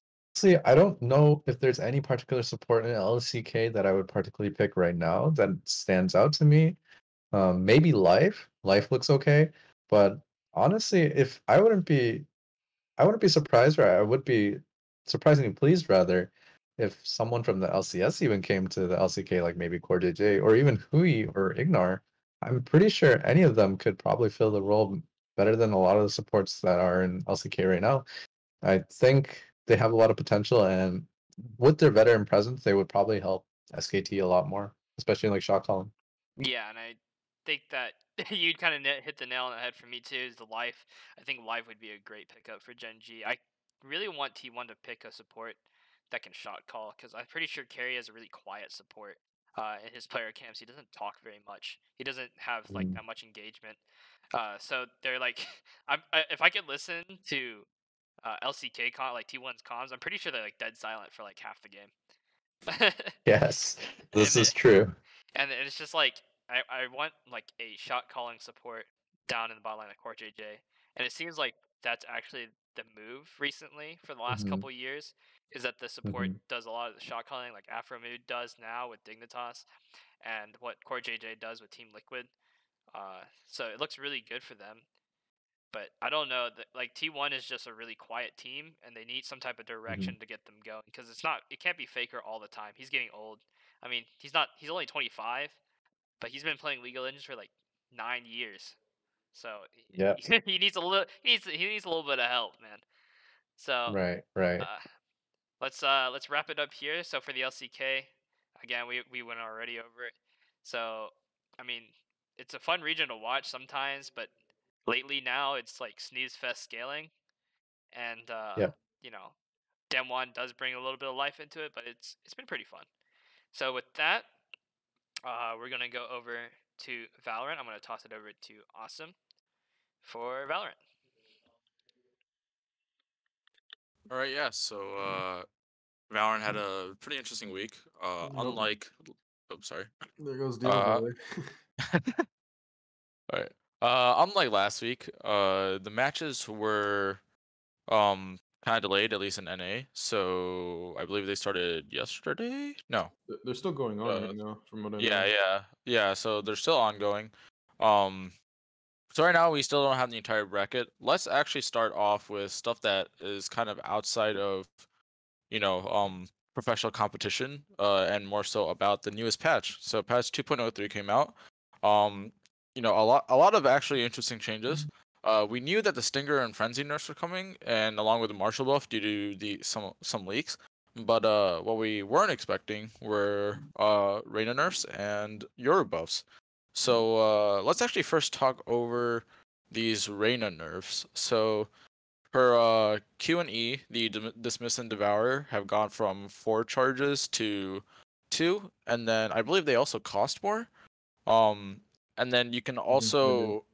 I don't know if there's any particular support in LCK that I would particularly pick right now that stands out to me. Um, maybe Life. Life looks okay, but honestly, if I wouldn't be, I wouldn't be surprised, or I would be surprisingly pleased rather, if someone from the LCS even came to the LCK, like maybe CoreJJ or even Hui or Ignar. I'm pretty sure any of them could probably fill the role better than a lot of the supports that are in LCK right now. I think they have a lot of potential, and with their veteran presence, they would probably help SKT a lot more, especially in, like shot calling. Yeah, and I think that [LAUGHS] you'd kind of hit the nail on the head for me too. Is the life? I think life would be a great pickup for Gen G. I really want T1 to pick a support that can shot call because I'm pretty sure Keria has a really quiet support uh, in his player camps. He doesn't talk very much. He doesn't have like Mm. that much engagement. Uh, so they're like, [LAUGHS] I'm, I, if I could listen to uh, LCK con like T1's comms, I'm pretty sure they're like dead silent for like half the game. [LAUGHS] Yes, this And is it- true. and it's just like I, I want like a shot calling support down in the bottom line of CoreJJ, and it seems like that's actually the move recently for the last Mhm. couple years is that the support Mhm. does a lot of the shot calling like Aphromoo does now with Dignitas, and what CoreJJ does with Team Liquid. Uh, so it looks really good for them. But I don't know that like T1 is just a really quiet team, and they need some type of direction to get them going because it's not it can't be Faker all the time. He's getting old. I mean, he's not he's only 25, but he's been playing League of Legends for like nine years. So he- Yeah. [LAUGHS] he needs a little he needs he needs a little bit of help, man. So Right, right. uh, let's uh let's wrap it up here. So for the LCK, again we we went already over it. So I mean, it's a fun region to watch sometimes, but lately now it's like sneeze fest scaling, and uh, Yeah. you know, Damwon does bring a little bit of life into it, but it's it's been pretty fun. So with that, uh, we're gonna go over to Valorant. I'm gonna toss it over to Awesome for Valorant. All right, yeah. So uh, Valorant had a pretty interesting week. Uh, Nope. unlike, oh, sorry. There goes Uh, Volley. [LAUGHS] [LAUGHS] All right. Uh, unlike last week, uh, the matches were um kind of delayed, at least in NA. So I believe they started yesterday. No. They're- still going on Uh, right now, from what I know. Yeah, yeah, yeah. So they're still ongoing. Um, so right now we still don't have the entire bracket. Let's actually start off with stuff that is kind of outside of, you know, um, professional competition, uh, and more so about the newest patch. So patch 2.03 came out. Um, you know, a lot, a lot of actually interesting changes. Uh, we knew that the Stinger and Frenzy nerfs were coming, and along with the Marshal buff due to the some some leaks. But uh, what we weren't expecting were uh, Reyna nerfs and Yoru buffs. So uh, let's actually first talk over these Reyna nerfs. So her uh, Q and E, the dim- Dismiss and Devour, have gone from four charges to two, and then I believe they also cost more. Um, and then you can also,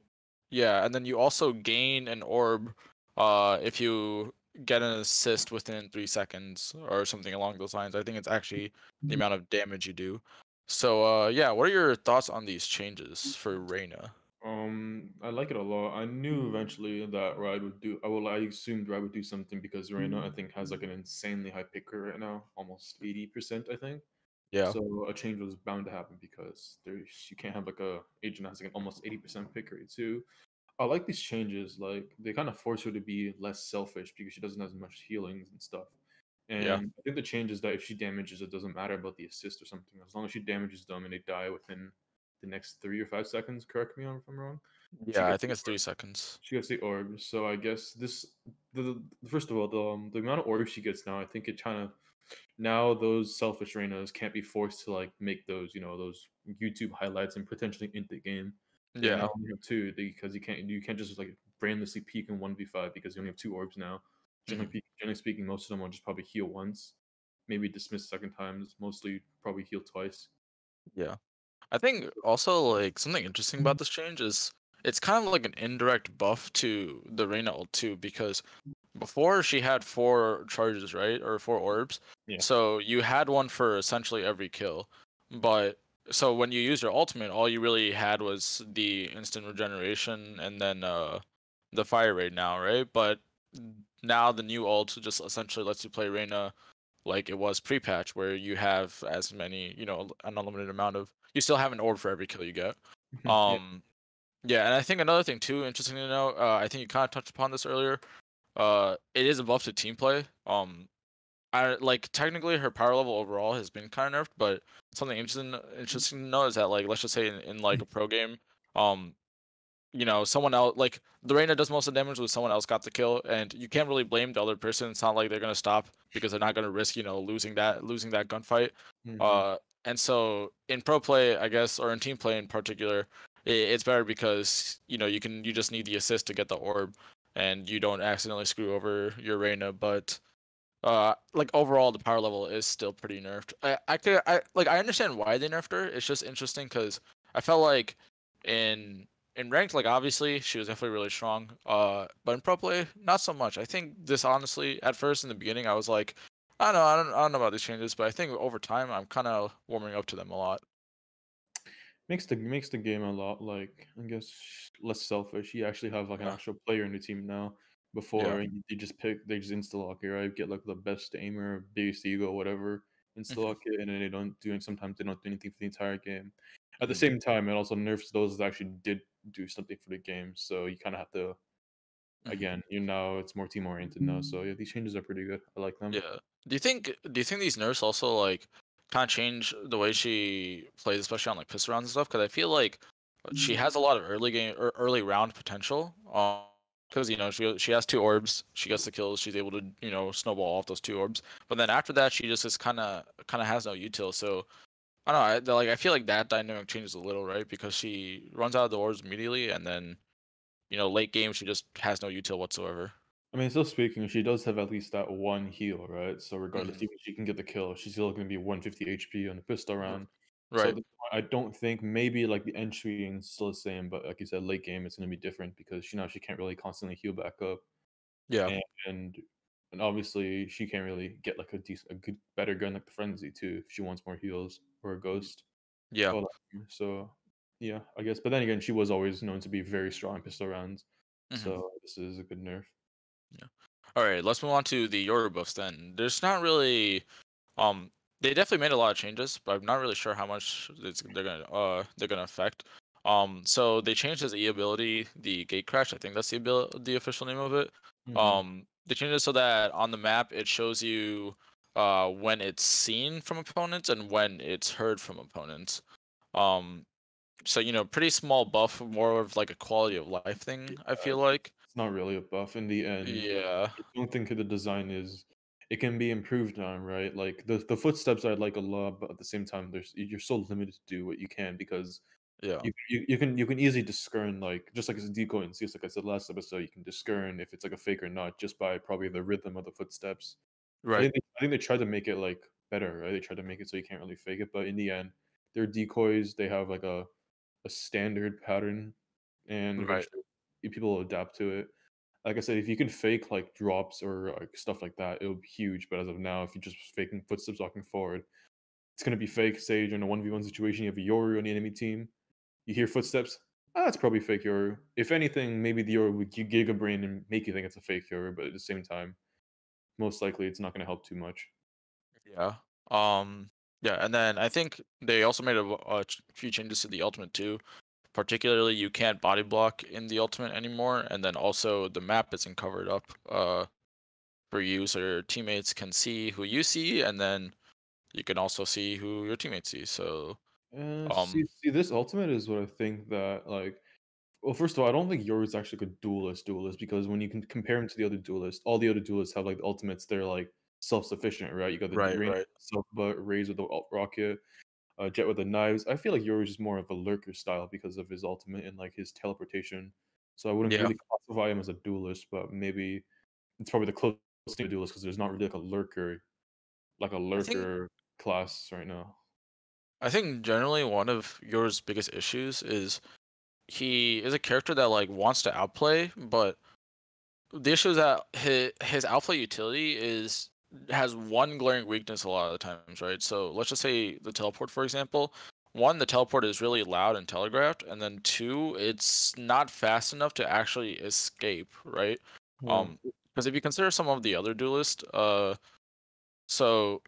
yeah, and then you also gain an orb uh, if you get an assist within three seconds or something along those lines. I think it's actually the amount of damage you do. So uh, yeah, what are your thoughts on these changes for Reyna? Um, I like it a lot. I knew eventually that Riot would do. I will. I assumed Riot would do something because Reyna, I think, has like an insanely high pick rate right now, almost eighty percent, I think. Yeah, So a change was bound to happen because there's you can't have like a agent that has like an almost eighty percent pick rate too. I like these changes. Like they kind of force her to be less selfish because she doesn't have as much healings and stuff. And Yeah. I think the change is that if she damages, it doesn't matter about the assist or something. As long as she damages them and they die within the next three or five seconds. Correct me if I'm wrong. yeah, I think it's three seconds. She gets the orb, so I guess this the, the first of all the um, the amount of orbs she gets now, I think it kind of now those selfish Reynas can't be forced to like make those you know those YouTube highlights and potentially in the game. Yeah, now only have two because you can't you can't just like brainlessly peek in one v five because you only have two orbs now. Generally, mm-hmm. pe- generally speaking, most of them will just probably heal once, maybe dismiss second times. Mostly probably heal twice. yeah. I think also like something interesting about mm-hmm. this change is it's kind of like an indirect buff to the Reyna ult too because before she had four charges, right? Or four orbs. Yeah. So you had one for essentially every kill. But so when you use your ultimate, all you really had was the instant regeneration and then uh the fire rate now, right? But now the new ult just essentially lets you play Reyna like it was pre-patch where you have as many, you know, an unlimited amount of you still have an orb for every kill you get. Yeah. Um, yeah, and I think another thing too, interesting to know. Uh, I think you kind of touched upon this earlier. Uh, it is a buff to team play. Um, I like technically her power level overall has been kind of nerfed, but something interesting interesting to know is that like let's just say in, in like a pro game, um, you know, someone else like the Reyna does most of the damage with someone else got the kill, and you can't really blame the other person. It's not like they're gonna stop because they're not gonna risk, you know, losing that losing that gunfight. Mhm. Uh, and so in pro play, I guess, or in team play in particular, it's better because you know you can you just need the assist to get the orb, and you don't accidentally screw over your Reyna. But uh, like overall, the power level is still pretty nerfed. I I could I like I understand why they nerfed her. It's just interesting because I felt like in in ranked, like obviously she was definitely really strong. Uh, but in pro play, not so much. I think this honestly, at first in the beginning, I was like, I don't know, I don't, I don't know about these changes, but I think over time, I'm kind of warming up to them a lot. Makes the makes the game a lot like I guess less selfish. You actually have like an Yeah. actual player in the team now. Before you, you just pick, they just insta lock it, right? Get like the best aimer, biggest ego, whatever, insta lock it, and then they don't do. And sometimes they don't do anything for the entire game. At the Mhm. same time, it also nerfs those that actually did do something for the game. So you kind of have to. Mhm. Again, you know, it's more team oriented now. So yeah, these changes are pretty good. I like them. Yeah. Do you think do you think these nerfs also like kind of change the way she plays, especially on like pistol rounds and stuff? Because I feel like she has a lot of early game or early round potential. Um, because you know she she has two orbs, she gets the kills, she's able to you know snowball off those two orbs. But then after that, she just is kind of kind of has no util. So I don't know. I, like I feel like that dynamic changes a little, right? Because she runs out of the orbs immediately, and then you know late game she just has no util whatsoever. I mean, still speaking, she does have at least that one heal, right? So regardless, Mhm. even if she can get the kill, she's still going to be 150 HP on the pistol round. So Right. th- I don't think maybe like the entry is still the same, but like you said, late game it's going to be different because she now she can't really constantly heal back up, Yeah. and and, and obviously she can't really get like a decent, a good, better gun like the frenzy too if she wants more heals or a ghost. Yeah. Um, so yeah, I guess. But then again, she was always known to be very strong pistol rounds, Mhm. so this is a good nerf. All right, let's move on to the Yoru buffs then. There's not really, um, they definitely made a lot of changes, but I'm not really sure how much it's, they're gonna uh they're gonna affect. Um, so they changed his E ability, the gate crash. I think that's the abil- the official name of it. Mhm. Um, they changed it so that on the map it shows you uh when it's seen from opponents and when it's heard from opponents. Um, so you know, pretty small buff, more of like a quality of life thing. I feel like. It's not really a buff in the end. Yeah. I don't think the design is. It can be improved on, right? Like the the footsteps I like a lot, but at the same time, there's you're so limited to do what you can because Yeah. you, you, you can you can easily discern like just like it's a decoy in CS, like I said last episode, you can discern if it's like a fake or not just by probably the rhythm of the footsteps. I Right. think, they, I think they tried to make it like better, right? They tried to make it so you can't really fake it, but in the end, they're decoys. They have like a a standard pattern, and Right. People adapt to it. Like I said, if you can fake like drops or like stuff like that, it'll be huge. But as of now, if you're just faking footsteps walking forward, it's gonna be fake. Sage in a one v one situation, you have a Yoru on the enemy team. You hear footsteps. Ah, that's probably fake Yoru. If anything, maybe the Yoru would gi- Giga Brain and make you think it's a fake Yoru, but at the same time, most likely it's not going to help too much. Yeah. Um. Yeah, and then I think they also made a, ch- few changes to the ultimate too. Particularly, you can't body block in the ultimate anymore, and then also the map isn't covered up uh for you, so your teammates can see who you see, and then you can also see who your teammates see. So Uh, Um, see, see, this ultimate is what I think that like. Well, first of all, I don't think Yoru's is actually a good duelist duelist because when you can compare him to the other duelists, all the other duelists have like the ultimates. They're like self-sufficient, right? You got the Right, Rain right. self but Raze with the rocket, uh, Jett with the knives. I feel like Yoru is more of a lurker style because of his ultimate and like his teleportation. So I wouldn't Yeah. really classify him as a duelist, but maybe it's probably the closest thing to duelist because there's not really like a lurker, like a think- lurker class right now. I think generally one of Yoru's biggest issues is he is a character that like wants to outplay, but the issue is that his his outplay utility is has one glaring weakness a lot of the times, right? So let's just say the teleport, for example. One, the teleport is really loud and telegraphed, and then two, it's not fast enough to actually escape, right? Um, because if you consider some of the other duelists, uh, so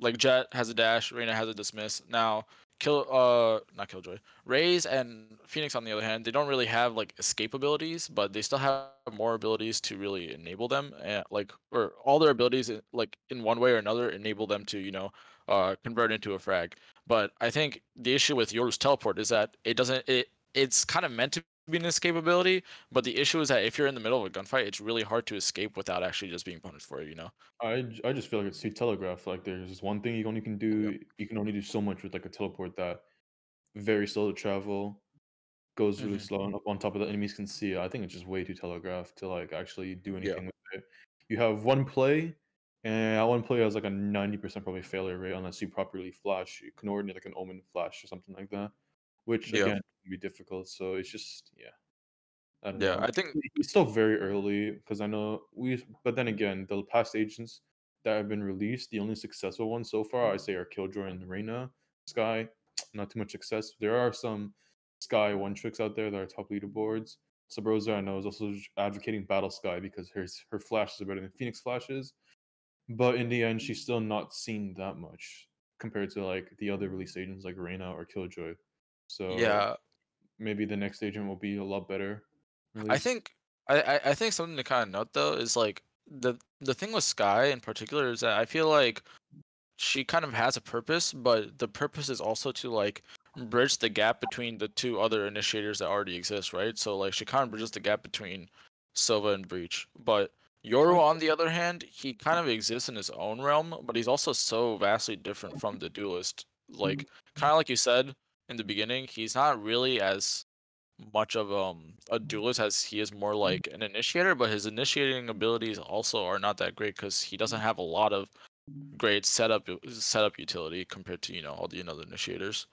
like Jett has a dash, Reyna has a dismiss. Now, kill, uh, not Killjoy, Raze and Phoenix on the other hand, they don't really have like escape abilities, but they still have more abilities to really enable them, and like or all their abilities, like in one way or another, enable them to you know, uh, convert into a frag. But I think the issue with Yoru's teleport is that it doesn't it it's kind of meant to an escapability, but the issue is that if you're in the middle of a gunfight, it's really hard to escape without actually just being punished for it. You know? I, I just feel like it's too telegraphed. Like there's this one thing you only can do. You can only do so much with like a teleport that very slow to travel, goes really Mhm. slow, and up on top of the enemies can see it. I think it's just way too telegraphed to like actually do Yeah. anything with it. You have one play, and that one play has like a ninety percent probably failure rate unless you properly flash. You can coordinate like an omen flash or something like that, which Yeah. again be difficult. So it's just yeah. I Yeah, know. I think it's still very early because I know we. But then again, the past agents that have been released, the only successful ones so far, I mm-hmm. say, are Killjoy and Reyna. Skye, [TSK] not too much success. There are some Skye one tricks out there that are top leaderboards. Sabrosa, I know, is also advocating Battle Sky because her her flashes are better than Phoenix flashes. But in the end, she's mm-hmm. still not seen that much compared to like the other release agents like Reyna or Killjoy. So yeah, maybe the next agent will be a lot better. I think I, I I think something to kind of note though is like the the thing with Skye in particular is that I feel like she kind of has a purpose, but the purpose is also to like bridge the gap between the two other initiators that already exist, right? So like she kind of bridges the gap between Sova and Breach. But Yoru on the other hand, he kind of exists in his own realm, but he's also so vastly different from the duelist. Like mm. kind of like you said in the beginning, he's not really as much of um a duelist as he is more like an initiator, but his initiating abilities also are not that great because he doesn't have a lot of great setup setup utility compared to you know all the other initiators.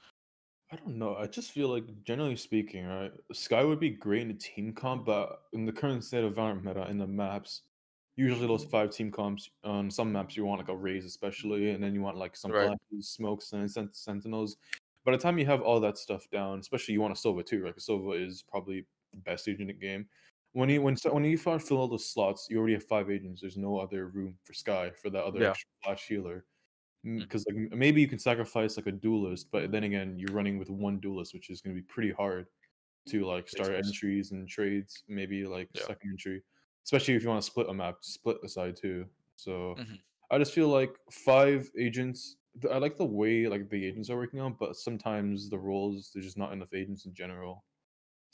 I don't know. I just feel like, generally speaking, right, Skye would be great in a team comp, but in the current state of Valorant meta, in the maps, usually those five team comps on some maps you want like a Raze, especially, and then you want like some Right. flashes, smokes, and sent- sentinels. By the time you have all that stuff down, especially you want a Sova too, right? 'cause Sova is probably the best agent in the game. When you when so- when you fill all those slots, you already have five agents. There's no other room for Skye for that other Yeah. flash healer Mm. because like maybe you can sacrifice like a duelist, but then again, you're running with one duelist, which is going to be pretty hard to like start entries and trades. Maybe like Yeah. second entry, especially if you want to split a map, split the side too. So Mhm. I just feel like five agents. Th- I like the way like the agents are working on, but sometimes the roles there's just not enough agents in general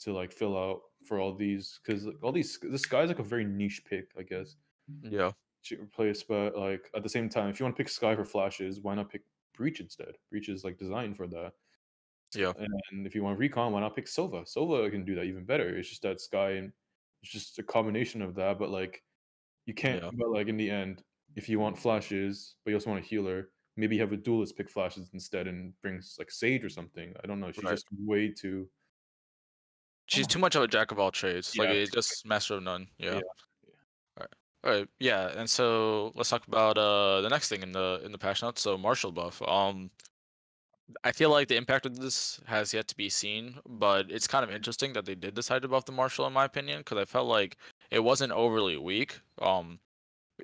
to like fill out for all these because all these this guy's like a very niche pick, I guess mm-hmm. Yeah, to replace, but like at the same time, if you want to pick Skye for flashes, why not pick Breach instead? Breach is like designed for that. yeah, And if you want recon, why not pick Sova? Sova can do that even better. It's just that Skye and it's just a combination of that, but like you can't Yeah. but like in the end, if you want flashes, but you also want a healer, maybe have a duelist pick flashes instead and brings like Sage or something. I don't know. She's Right. just way too she's Oh. too much of a jack of all trades. Like Yeah, it's just master of none. Yeah. Yeah, Alright. Alright. Yeah. And so let's talk about uh the next thing in the in the patch notes. So Marshal buff. Um, I feel like the impact of this has yet to be seen, but it's kind of interesting that they did decide to buff the Marshal, in my opinion, because I felt like it wasn't overly weak. Um,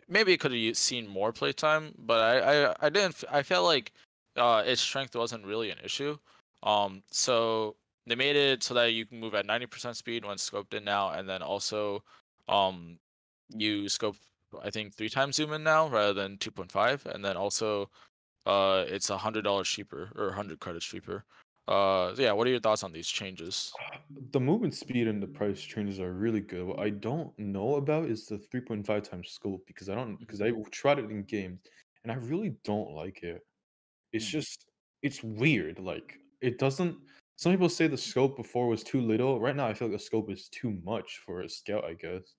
maybe it could have seen more playtime, but I, I, I didn't. I felt like uh, its strength wasn't really an issue. Um, so they made it so that you can move at 90% speed when scoped in now, and then also, um, you scope I think three times zoom in now rather than 2.5, and then also, uh, it's a hundred dollars cheaper or hundred credits cheaper. Uh, yeah, what are your thoughts on these changes? the movement speed and the price changes are really good. What I don't know about is the 3.5 times scope because I don't because I tried it in games and I really don't like it. It's Mm. just it's weird. Like it doesn't. Some people say the scope before was too little. Right now, I feel like the scope is too much for a scout. I guess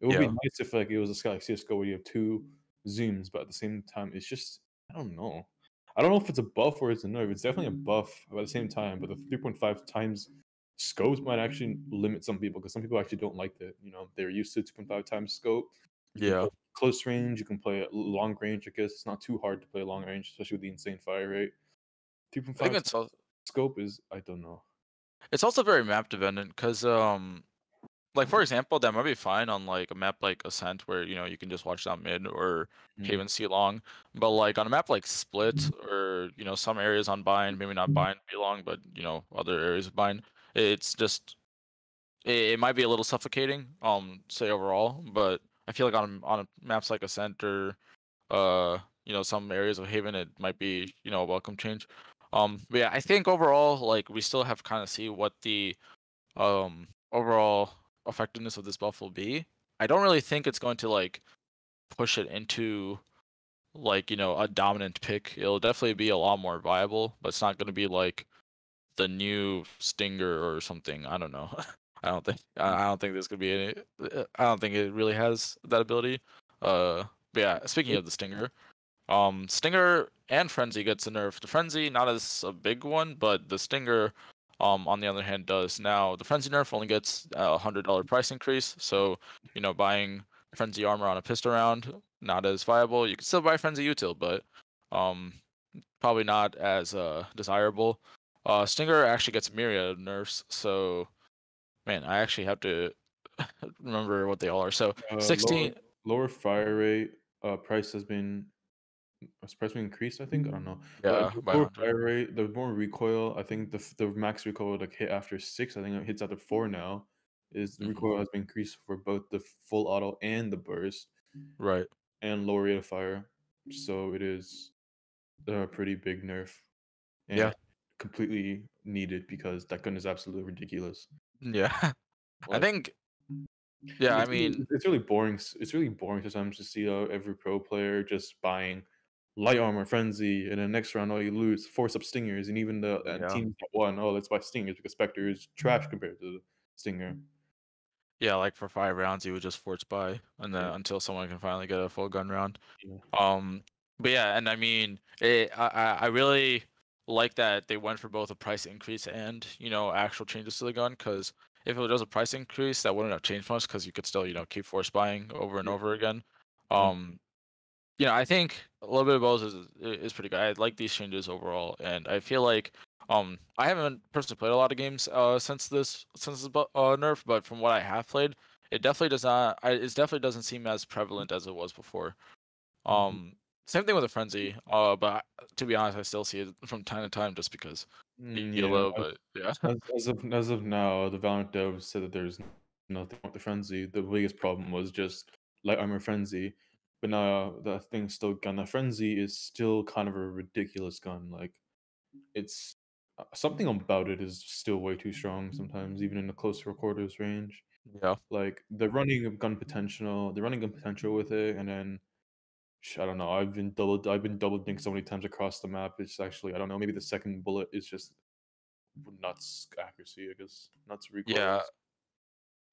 it would be nice if like it was a scout like CS:GO where you have two zooms, but at the same time, it's just I don't know. I don't know if it's a buff or it's a nerf. It's definitely a buff, but at the same time, but the 3.5 times scopes might actually limit some people because some people actually don't like that. You know, they're used to 2.5 times scope. Yeah. Close range, you can play at long range. I guess it's not too hard to play long range, especially with the insane fire rate. I think 2.5 it's al- scope is I don't know. it's also very map dependent because um like for example that might be fine on like a map like ascent where you know you can just watch down mid or Mhm. haven see long but like on a map like split or you know some areas on bind maybe not bind be long but you know other areas of bind it's just it, it might be a little suffocating um say overall but i feel like on on maps like ascent or uh you know some areas of haven it might be you know a welcome change. Um but yeah i think overall like we still have kind of see what the um overall effectiveness of this buff will be. I don't really think it's going to like push it into like you know a dominant pick. It'll definitely be a lot more viable, but it's not going to be like the new Stinger or something. I don't know. [LAUGHS] I don't think I don't think there's gonna be any. uh, I don't think it really has that ability. Uh, yeah. Speaking of the Stinger, um, Stinger and Frenzy gets a nerf. The Frenzy not as a big one, but the Stinger, um, on the other hand, does. Now the Frenzy nerf only gets a hundred dollar price increase, so you know buying Frenzy armor on a pistol round not as viable. You can still buy Frenzy util, but um, probably not as uh desirable. Uh, Stinger actually gets myriad nerfs, so man, I actually have to [LAUGHS] remember what they all are. So Uh, 16 lower, lower fire rate. Uh, price has been. Been increased? I think I don't know. yeah, the by lower 100. fire rate, the more recoil. I think the the max recoil would like hit after six. I think it hits after four now. Is the Mhm. recoil has been increased for both the full auto and the burst right. and lower rate of fire. So it is a pretty big nerf. And Yeah. completely needed because that gun is absolutely ridiculous. Yeah, [LAUGHS] I think. Yeah, I mean, it's really boring. It's really boring sometimes to see uh, every pro player just buying light armor frenzy, and then next round all you lose force up stingers, and even the uh, Yeah. team that won, oh let's buy stingers because Spectre is trash compared to the stinger. yeah, like for five rounds, you would just force buy, and then Yeah. until someone can finally get a full gun round. Yeah. Um, but yeah, and I mean, it, I I I really like that they went for both a price increase and you know actual changes to the gun because if it was a price increase, that wouldn't have changed much because you could still you know keep force buying over and Yeah. over again. Yeah. Um, you know, I think a little bit of both is is pretty good. I like these changes overall, and I feel like um I haven't personally played a lot of games uh since this since this uh nerf, but from what I have played, it definitely does not. I, it definitely doesn't seem as prevalent as it was before. Mhm. Um, same thing with the frenzy. Uh, but to be honest, I still see it from time to time just because Mm, you yeah, yellow. as- But yeah, [LAUGHS] as, as of as of now, the Valorant devs said that there's nothing with the frenzy. The biggest problem was just light armor frenzy. But now that thing's still gun. The frenzy is still kind of a ridiculous gun. Like it's uh, something about it is still way too strong sometimes, even in the closer quarters range. yeah, Like the running of gun potential, the running gun potential with it, and then I don't know. I've been double, I've been double dinked so many times across the map. It's actually I don't know. Maybe the second bullet is just nuts accuracy. I guess nuts recoil. yeah.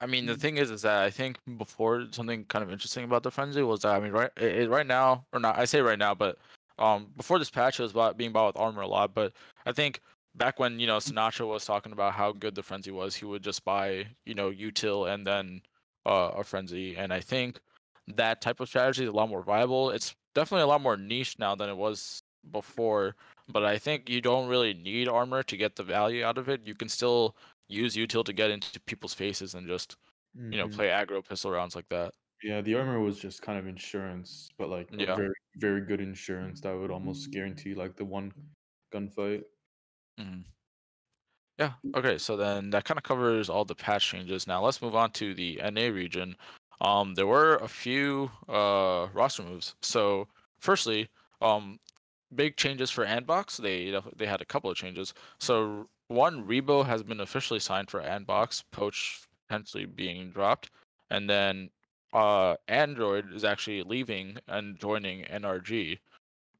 I mean, the thing is, is that I think before something kind of interesting about the frenzy was that I mean, right, it, it- right now or not, I say right now, but um, before this patch, it was about being bought with armor a lot. But I think back when you know Sinatraa was talking about how good the frenzy was, he would just buy you know util and then uh, a frenzy, and I think that type of strategy is a lot more viable. It's definitely a lot more niche now than it was before. But I think you don't really need armor to get the value out of it. You can still use util to get into people's faces and just you know Mhm. play aggro pistol rounds like that. Yeah, the armor was just kind of insurance, but like Yeah. very very good insurance that would almost guarantee like the one gunfight. Mhm. Yeah. Okay. So then that kind of covers all the patch changes. Now let's move on to the NA region. Um, there were a few uh roster moves. So firstly, um, big changes for Andbox. They they had a couple of changes. So one, Rebo has been officially signed for Andbox, Poach potentially being dropped, and then uh Android is actually leaving and joining NRG.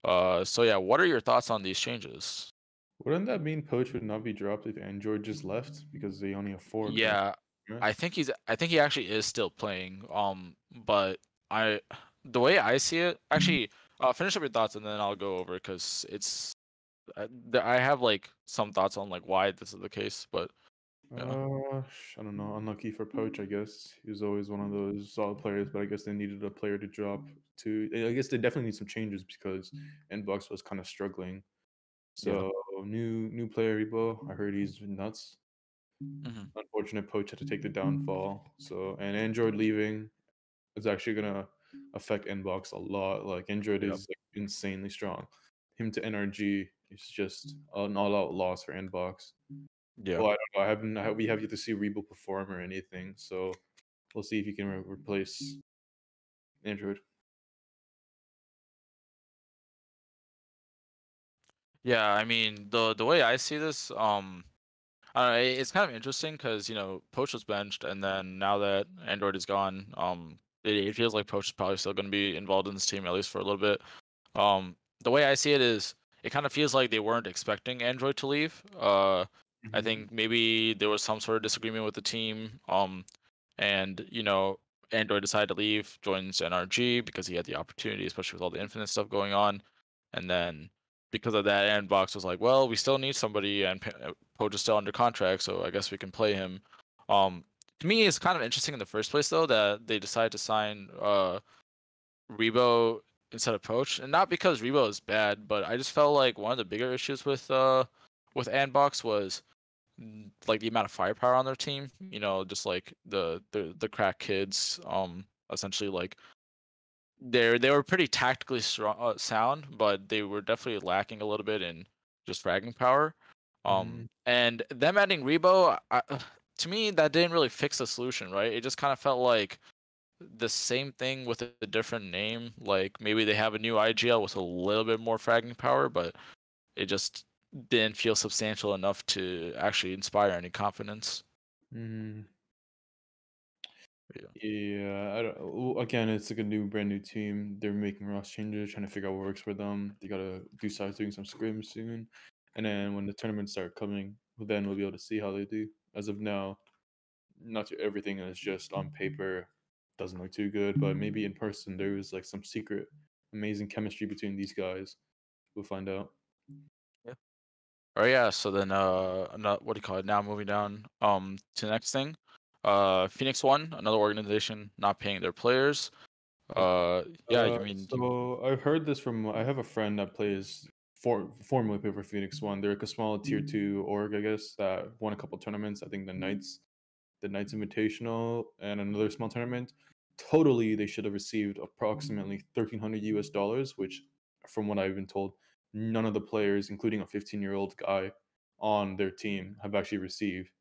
Uh, so yeah, what are your thoughts on these changes? Wouldn't that mean Poach would not be dropped if Android just left because they only have four? Yeah, right? I think he's. I think he actually is still playing. Um, but I, the way I see it, actually, uh, finish up your thoughts and then I'll go over because it's. I, I have like some thoughts on like why this is the case, but yeah. Uh, I don't know. Unlucky for Poach, I guess. He was always one of those solid players, but I guess they needed a player to drop to. I guess they definitely need some changes because Andbox was kind of struggling. Yeah. So new new player Rebo. I heard he's nuts. Mhm. Unfortunate Poach had to take the downfall. So and Android leaving is actually gonna affect Andbox a lot. Like Android Yep. is like, insanely strong. Him to NRG is just an all-out loss for Andbox. yeah, Well, I don't know. I haven't. I, we have yet to see Rebo perform or anything, so we'll see if he can re- replace Android. yeah. I mean, the the way I see this, um, I don't know, it's kind of interesting because you know Poach was benched, and then now that Android is gone, um, it, it feels like Poach is probably still going to be involved in this team at least for a little bit. Um, the way I see it is, it kind of feels like they weren't expecting Android to leave. Uh, I Mhm. think maybe there was some sort of disagreement with the team. Um, and you know, Android decided to leave, joins NRG because he had the opportunity, especially with all the Infinite stuff going on. And then because of that, Andbox was like, "Well, we still need somebody, and uh, Poach is still under contract, so I guess we can play him." Um, to me, it's kind of interesting in the first place though that they decided to sign uh, Rebo instead of Poach, and not because Rebo is bad, but I just felt like one of the bigger issues with uh with Andbox was mm, like the amount of firepower on their team. You know, just like the the the crack kids, um, essentially like they they were pretty tactically strong, uh, sound, but they were definitely lacking a little bit in just fragging power. Um, and them adding Rebo, I, to me, that didn't really fix the solution, right? It just kind of felt like the same thing with a different name. Like maybe they have a new IGL with a little bit more fragging power, but it just didn't feel substantial enough to actually inspire any confidence. Mhm. Yeah. Yeah, I don't, again, it's like a new, brand new team. They're making roster changes, trying to figure out what works for them. They gotta do start doing some scrims soon, and then when the tournaments start coming, then we'll be able to see how they do. As of now, not everything is just on paper doesn't look too good, but maybe in person there is like some secret, amazing chemistry between these guys. We'll find out. Yeah. Oh yeah, so then uh ano- what do you call it? Now moving down um to the next thing. Uh Phoenix One, another organization not paying their players. Uh yeah, Uh, I mean so I've heard this from. I have a friend that plays for formerly played for Phoenix One. They're like a small tier two org, I guess, that won a couple tournaments. I think the Knights, the Knights Invitational, and another small tournament. Totally, they should have received mm-hmm. approximately thirteen hundred US dollars, which, from what I've been told, none of the players, including a fifteen-year-old guy on their team, have actually received.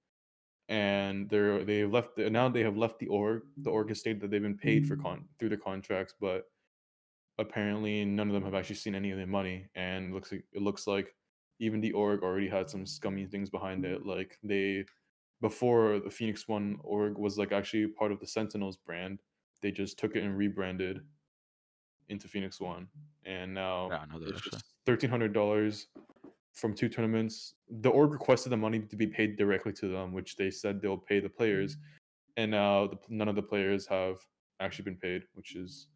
And they're they have left now. They have left the org. The org has stated that they've been paid for mm-hmm. con through their contracts, but apparently none of them have actually seen any of the money and it looks like it looks like even the org already had some scummy things behind it like they before the phoenix one org was like actually part of the sentinels brand they just took it and rebranded into phoenix one and now Yeah, it's just $1300 from two tournaments. The org requested the money to be paid directly to them which they said they'll pay the players mm-hmm. and now the, none of the players have actually been paid which is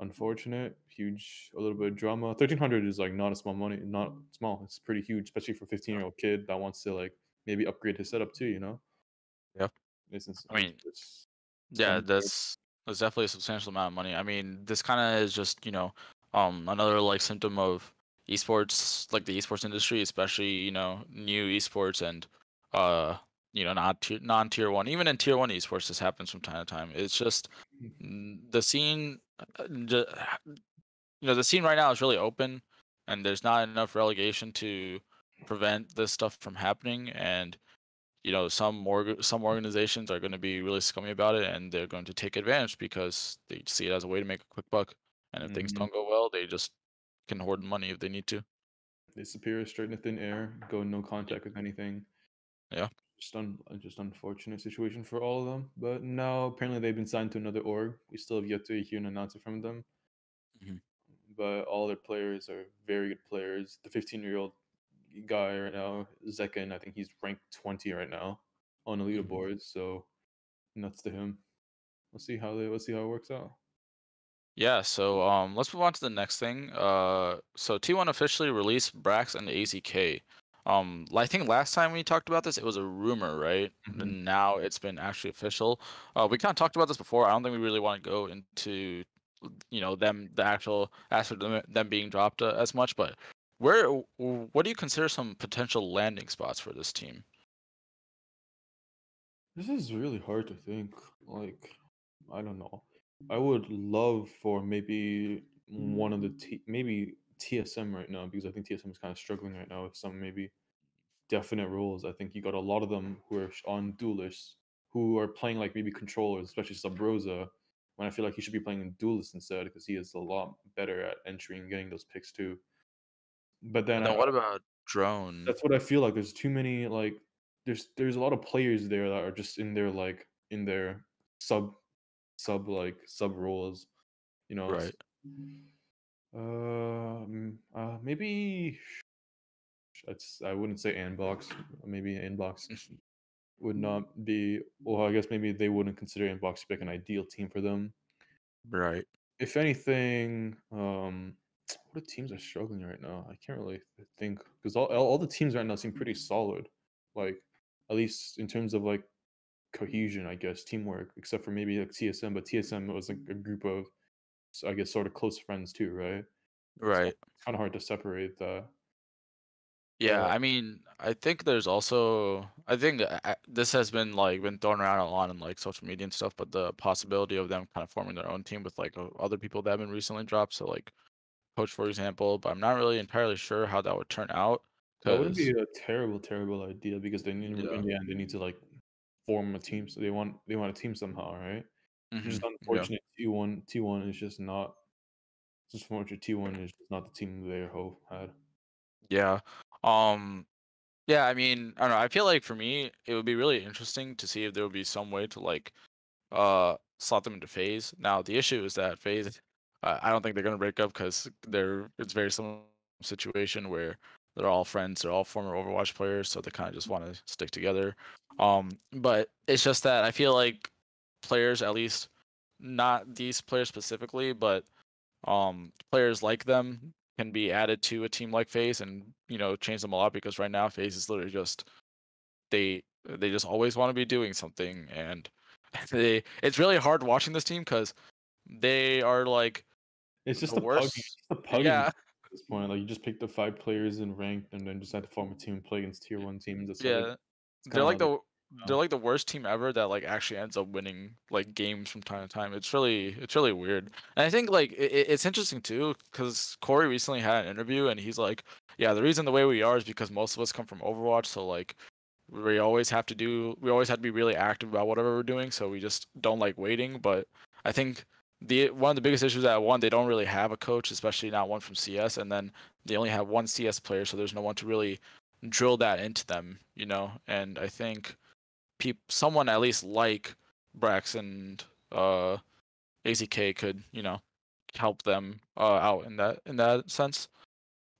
unfortunate. Huge a little bit of drama. 1300 is like not a small money not small. It's pretty huge especially for a 15 year old kid that wants to like maybe upgrade his setup too you know? Yeah. I mean, it's yeah, that's that's definitely a substantial amount of money. I mean, this kind of is just you know, um, another like symptom of esports, like the esports industry, especially you know, new esports and uh, you know, not non tier one, even in tier one esports, this happens from time to time. It's just mm, the scene, uh, you know, the scene right now is really open, and there's not enough relegation to prevent this stuff from happening, and you know some org- some organizations are going to be really scummy about it and they're going to take advantage because they see it as a way to make a quick buck. And if things Mhm. don't go well they just can hoard money if they need to. They disappear straight into thin air go no contact with anything. Yeah. just un, uh, just unfortunate situation for all of them. But now apparently they've been signed to another org. We still have yet to hear an announcement from them. Mhm. but all their players are very good players. The 15 year old guy right now zekken i think he's ranked 20 right now on the Mhm. leaderboard so nuts to him. We'll see how they let's see how it works out. Yeah so um let's move on to the next thing uh so t1 officially released brax and azk um i think last time we talked about this it was a rumor right? Mhm. and now it's been actually official. Uh we kind of talked about this before. I don't think we really want to go into you know them the actual aspect of them- them being dropped uh, as much but where what do you consider some potential landing spots for this team This is really hard to think. Like, I don't know. I would love for maybe one of the T- maybe TSM right now because I think TSM is kind of struggling right now with some maybe definite roles. I think you got a lot of them who are on duelists who are playing like maybe controllers, especially Subroza. When I feel like he should be playing duelist instead because he is a lot better at entering and getting those picks too. But then then I- what about drone. That's what I feel like. There's too many like there's there's a lot of players there that are just in their like in their sub sub like sub roles. You know. Right. Um uh maybe it's I wouldn't say Andbox. Maybe Andbox [LAUGHS] would not be well, I guess maybe they wouldn't consider Andbox to be like an ideal team for them. Right. If anything, um what teams are struggling right now? I can't really think because all, all all the teams right now seem pretty solid. Like at least in terms of like cohesion, I guess, teamwork, except for maybe like TSM, but TSM was like a group of I guess sort of close friends too, right? So Right. it's kind of hard to separate that. Yeah, I mean, I think there's also I think uh, uh, this has been like been thrown around a lot in like social media and stuff, but the possibility of them kind of forming their own team with like other people that have been recently dropped, so like coach for example, but I'm not really entirely sure how that would turn out That wouldn't be a terrible, terrible idea because they need yeah, in the end they need to like form a team. So they want they want a team somehow, right? It's just unfortunate T one T one is just not just unfortunate T one is just not the team they hope had. yeah. Um, yeah, I mean, I don't know. I feel like for me, it would be really interesting to see if there would be some way to like uh slot them into FaZe. Now the issue is that FaZe, uh, I don't think they're gonna break up because they're it's very similar situation where they're all friends, they're all former Overwatch players, so they kind of just want to stick together. Um, but it's just that I feel like players, at least not these players specifically, but um players like them can be added to a team like FaZe and you know change them a lot because right now FaZe is literally just they they just always want to be doing something and [LAUGHS] they it's really hard watching this team because they are like It's just the the pugging, worst. it's just the [LAUGHS] pugging Yeah, at this point. Like you just pick the five players in ranked and then just had to form a team and play against tier one teams. Like yeah. it's They're like the they they're like the worst team ever that like actually ends up winning like games from time to time. It's really it's really weird. And I think like it, it's interesting too because Corey recently had an interview and he's like, yeah, the reason the way we are is because most of us come from Overwatch, so like we always have to do we always have to be really active about whatever we're doing, so we just don't like waiting. But I think the one of the biggest issues that one they don't really have a coach, especially not one from CS, and then they only have one CS player, so there's no one to really drill that into them, you know. And I think peop someone at least like Brax and uh, AZK could you know help them uh, out in that in that sense.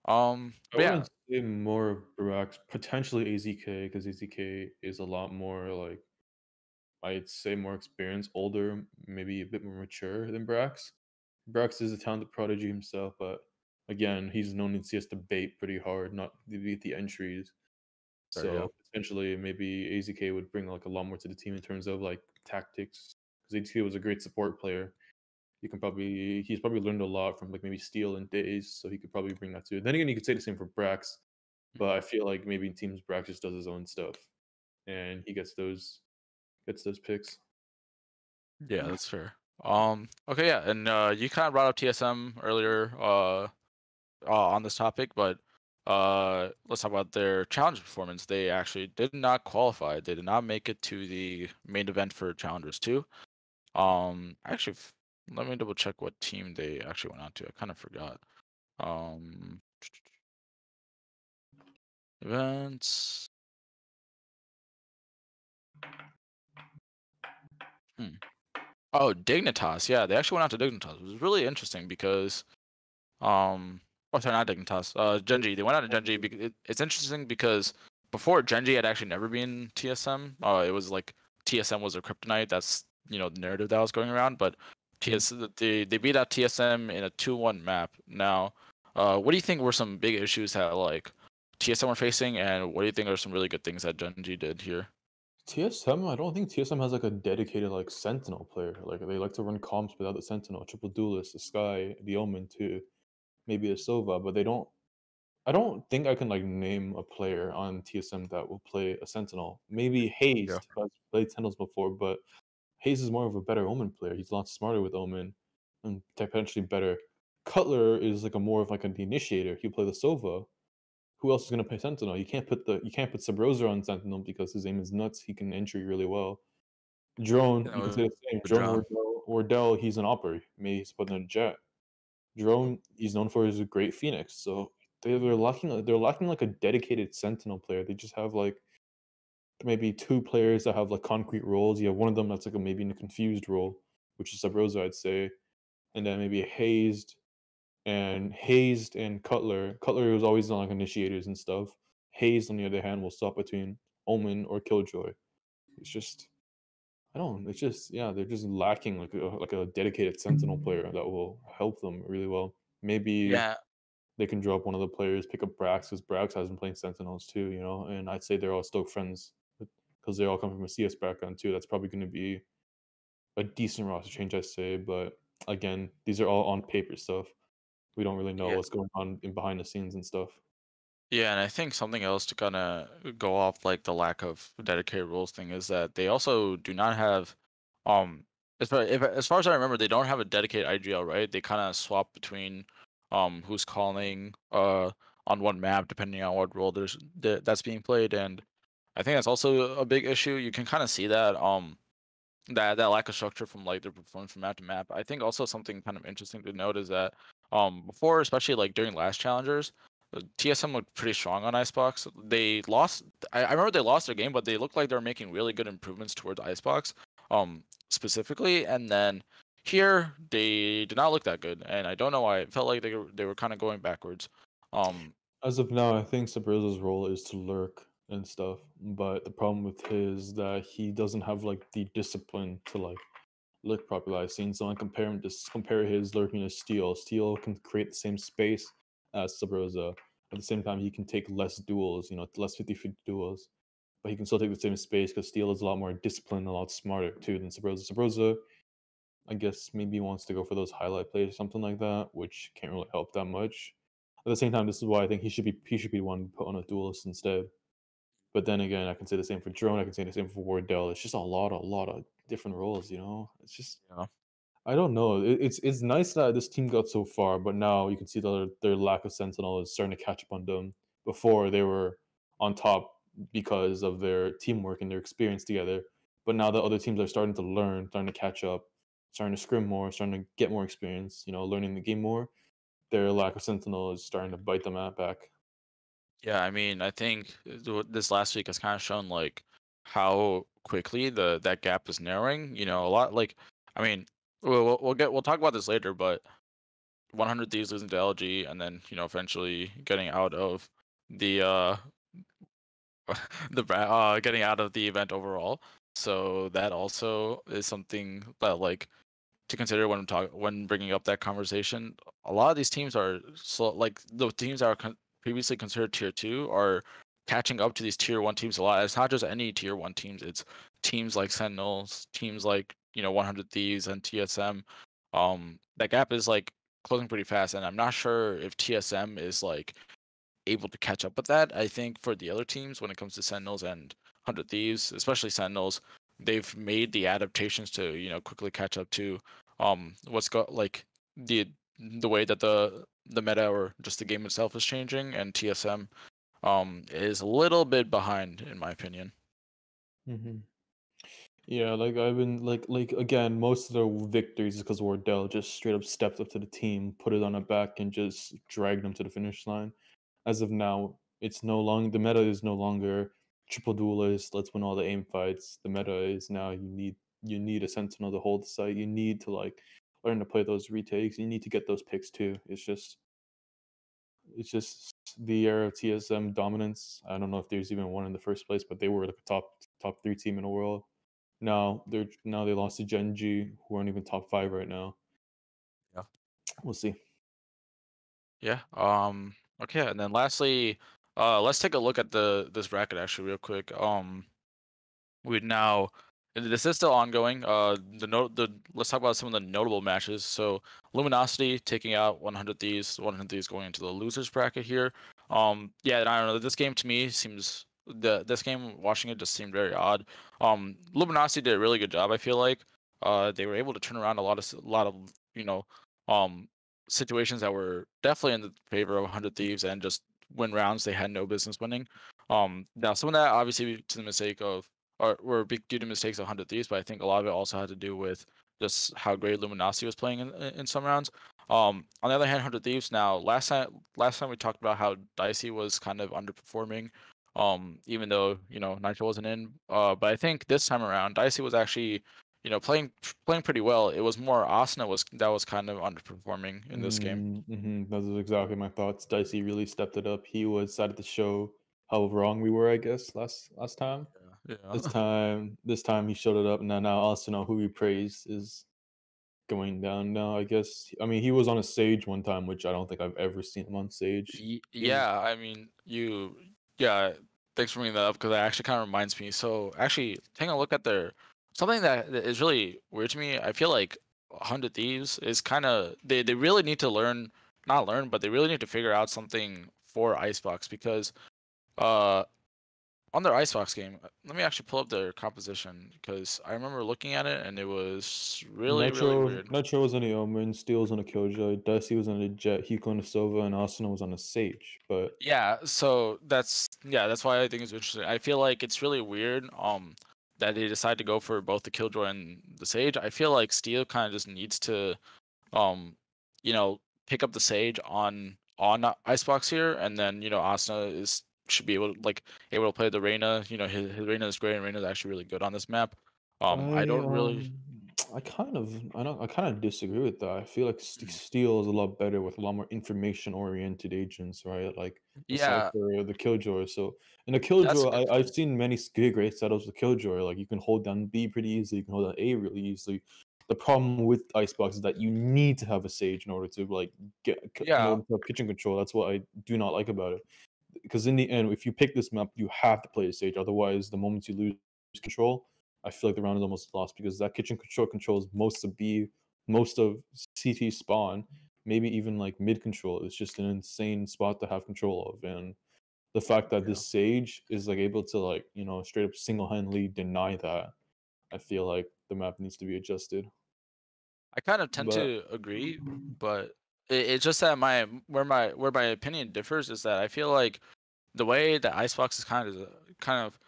Um, yeah, more of Brax potentially AZK because AZK is a lot more like I'd say more experienced, older, maybe a bit more mature than Brax. Brax is a talented prodigy himself, but again, he's known in CS to bait pretty hard, not to beat the entries. Yeah. So potentially, maybe AZK would bring like a lot more to the team in terms of like tactics. Because AZK was a great support player. You can probably he's probably learned a lot from like maybe Steel and Days, so he could probably bring that too. Then again, you could say the same for Brax, but mm-hmm. I feel like maybe in teams Brax just does his own stuff, and he gets those gets those picks. yeah, that's fair. Um, okay, yeah, and uh, you kind of brought up TSM earlier uh, uh on this topic, but uh, let's talk about their challenge performance. They actually did not qualify. They did not make it to the main event for Challengers two. Um, actually, let me double check what team they actually went on to. I kind of forgot. Um, events. Hmm. Oh, Dignitas. Yeah, they actually went out to Dignitas. It was really interesting because, um, oh, sorry, not Dignitas. Uh, Gen G. They went out to Gen G. Because it, it's interesting because before Gen G had actually never been TSM. Uh, it was like TSM was a kryptonite. That's you know the narrative that was going around. But TS they they beat out TSM in a two-one map. Now, uh, what do you think were some big issues that like TSM were facing, and what do you think are some really good things that Gen G did here? TSM, I don't think TSM has like a dedicated like Sentinel player. Like they like to run comps without the Sentinel, triple duelist, the Skye, the Omen too, maybe a Sova, but they don't. I don't think I can like name a player on TSM that will play a Sentinel. Maybe Hazed Yeah. who has played Sentinels before, but Hazed is more of a better Omen player. He's a lot smarter with Omen and potentially better. Cutler is like a more of like an initiator. He'll play the Sova. Who else is gonna play Sentinel? You can't put the you can't put Subroza on Sentinel because his aim is nuts. He can entry really well. Drone, you can say the same. Drone. Wardell, Wardell, he's an operator. Maybe he's putting a Jett. Drone, he's known for his great Phoenix. So they they're lacking they're lacking like a dedicated sentinel player. They just have like maybe two players that have like concrete roles. You have one of them that's like a, maybe in a confused role, which is Subroza, I'd say, and then maybe a hazed and hazed and Cutler. Cutler was always on like initiators and stuff. Hazed, on the other hand, will stop between Omen or Killjoy. It's just I don't. It's just yeah, they're just lacking like a like a dedicated sentinel mm-hmm. player that will help them really well. Maybe Yeah, they can drop one of the players, pick up Brax because Brax has been playing Sentinels too, you know. And I'd say they're all Stoke friends because they all come from a CS background too. That's probably going to be a decent roster change, I say. But again, these are all on paper stuff. We don't really know Yeah. what's going on in behind the scenes and stuff. Yeah, and I think something else to kind of go off like the lack of dedicated rules thing is that they also do not have, um, as far if, as far as I remember, they don't have a dedicated IGL, right? They kind of swap between, um, who's calling, uh, on one map depending on what role there's th- that's being played, and I think that's also a big issue. You can kind of see that, um, that that lack of structure from like their performance from map to map. I think also something kind of interesting to note is that, um, before, especially like during last challengers. Uh, TSM looked pretty strong on Icebox. They lost. I, I remember they lost their game, but they looked like they were making really good improvements towards Icebox, um, specifically. And then here they did not look that good, and I don't know why. It felt like they were they were kind of going backwards. Um, As of now, I think Subroza's role is to lurk and stuff. But the problem with his is that he doesn't have like the discipline to like lurk properly. I've seen someone compare him to compare his lurking to Steel. Steel can create the same space as Subroza. At the same time, he can take less duels, you know, less 50 50 duels. But he can still take the same space because Steel is a lot more disciplined, a lot smarter too than Subroza. Subroza, I guess, maybe wants to go for those highlight plays or something like that, which can't really help that much. At the same time, this is why I think he should be he should be one put on a duelist instead. But then again, I can say the same for Drone. I can say the same for Wardell. It's just a lot, a lot of different roles. You know, it's just Yeah. I don't know. It, it's it's nice that this team got so far, but now you can see that their, their lack of sentinel is starting to catch up on them. Before they were on top because of their teamwork and their experience together, but now the other teams are starting to learn, starting to catch up, starting to scrim more, starting to get more experience. You know, learning the game more. Their lack of sentinel is starting to bite them at back. Yeah, I mean, I think uh, this last week has kind of shown like how quickly the that gap is narrowing. You know, a lot like I mean, we'll we'll- get we'll talk about this later, but 100 Thieves losing to LG, and then you know eventually getting out of the uh [LAUGHS] the uh getting out of the event overall. So that also is something that like to consider when I'm talk when bringing up that conversation. A lot of these teams are so like the teams are con- previously considered tier two are catching up to these tier one teams a lot. It's not just any tier one teams. It's teams like Sentinels, teams like you know 100 Thieves and TSM. Um, that gap is like closing pretty fast, and I'm not sure if TSM is like able to catch up with that. I think for the other teams, when it comes to Sentinels and 100 Thieves, especially Sentinels, they've made the adaptations to you know quickly catch up to um what's got like the the way that the the meta or just the game itself is changing, and TSM um is a little bit behind in my opinion. Mm-hmm. Yeah, like I've been like like again, most of the victories is because Wardell just straight up stepped up to the team, put it on her back, and just dragged them to the finish line. As of now, it's no longer the meta is no longer triple duelist. Let's win all the aim fights. The meta is now you need you need a sentinel to hold the site. You need to like learn to play those retakes. You need to get those picks too. It's just it's just the era of TSM dominance. I don't know if there's even one in the first place, but they were like a top top three team in the world. Now they're now they lost to Gen G, who aren't even top five right now. Yeah. We'll see. Yeah. Um. Okay. And then lastly, uh, let's take a look at the this bracket actually real quick. Um, we now this is still ongoing. Uh, the note the let's talk about some of the notable matches. So Luminosity taking out 100 Thieves. 100 Thieves going into the losers bracket here. Um, yeah, I don't know. This game to me seems the this game watching it just seemed very odd. Um, Luminosity did a really good job. I feel like. Uh, they were able to turn around a lot of a lot of you know um situations that were definitely in the favor of 100 Thieves and just win rounds they had no business winning. Um, now some of that obviously to the mistake of or were due to mistakes of 100 Thieves, but I think a lot of it also had to do with just how great Luminosity was playing in, in some rounds. Um, on the other hand, Hundred Thieves. Now, last time last time we talked about how Dicey was kind of underperforming, um, even though you know Nitro wasn't in. Uh, but I think this time around, Dicey was actually you know playing playing pretty well. It was more Asuna was that was kind of underperforming in this game. Mm-hmm. Those are exactly my thoughts. Dicey really stepped it up. He was decided to show how wrong we were, I guess, last last time. Yeah. This time, this time he showed it up. Now, now Asuna, who he praised, is going down now. I guess. I mean, he was on a stage one time, which I don't think I've ever seen him on stage. Y- Yeah, I mean, you, yeah. Thanks for bringing that up because that actually kind of reminds me. So, actually, taking a look at their something that that is really weird to me. I feel like Hundred Thieves is kind of they they really need to learn, not learn, but they really need to figure out something for Icebox because, uh, on their Icebox game, uh, let me actually pull up their composition because I remember looking at it and it was really Nitro, really weird. Nitro was on the Omen, Steel was on a Killjoy, Dicey was on a Jett, Hiko on a Sova, and Asuna was on a Sage. But Yeah, so that's yeah, that's why I think it's interesting. I feel like it's really weird um that they decide to go for both the Killjoy and the Sage. I feel like Steel kind of just needs to um you know, pick up the Sage on on Icebox here and then, you know, Asuna is should be able to like able to play the Reyna. You know, his, his Reyna is great and Reyna is actually really good on this map. Um I, don't really um, I kind of, I don't, I kind of disagree with that. I feel like St- Mm. Steel is a lot better with a lot more information-oriented agents, right? Like the Yeah. Cypher the Killjoy. So in a Killjoy, I, I've seen many great setups with Killjoy. Like you can hold down B pretty easily, you can hold down A really easily. The problem with Icebox is that you need to have a Sage in order to like get Yeah. kitchen control. That's what I do not like about it. Because in the end, if you pick this map, you have to play a Sage. Otherwise, the moment you lose control, I feel like the round is almost lost because that kitchen control controls most of B, most of CT spawn, maybe even like mid control. It's just an insane spot to have control of, and the fact that Yeah. this Sage is like able to like you know straight up single handedly deny that, I feel like the map needs to be adjusted. I kind of tend But- to agree, but it's just that my where my where my opinion differs is that I feel like the way that Icebox is kind of kind of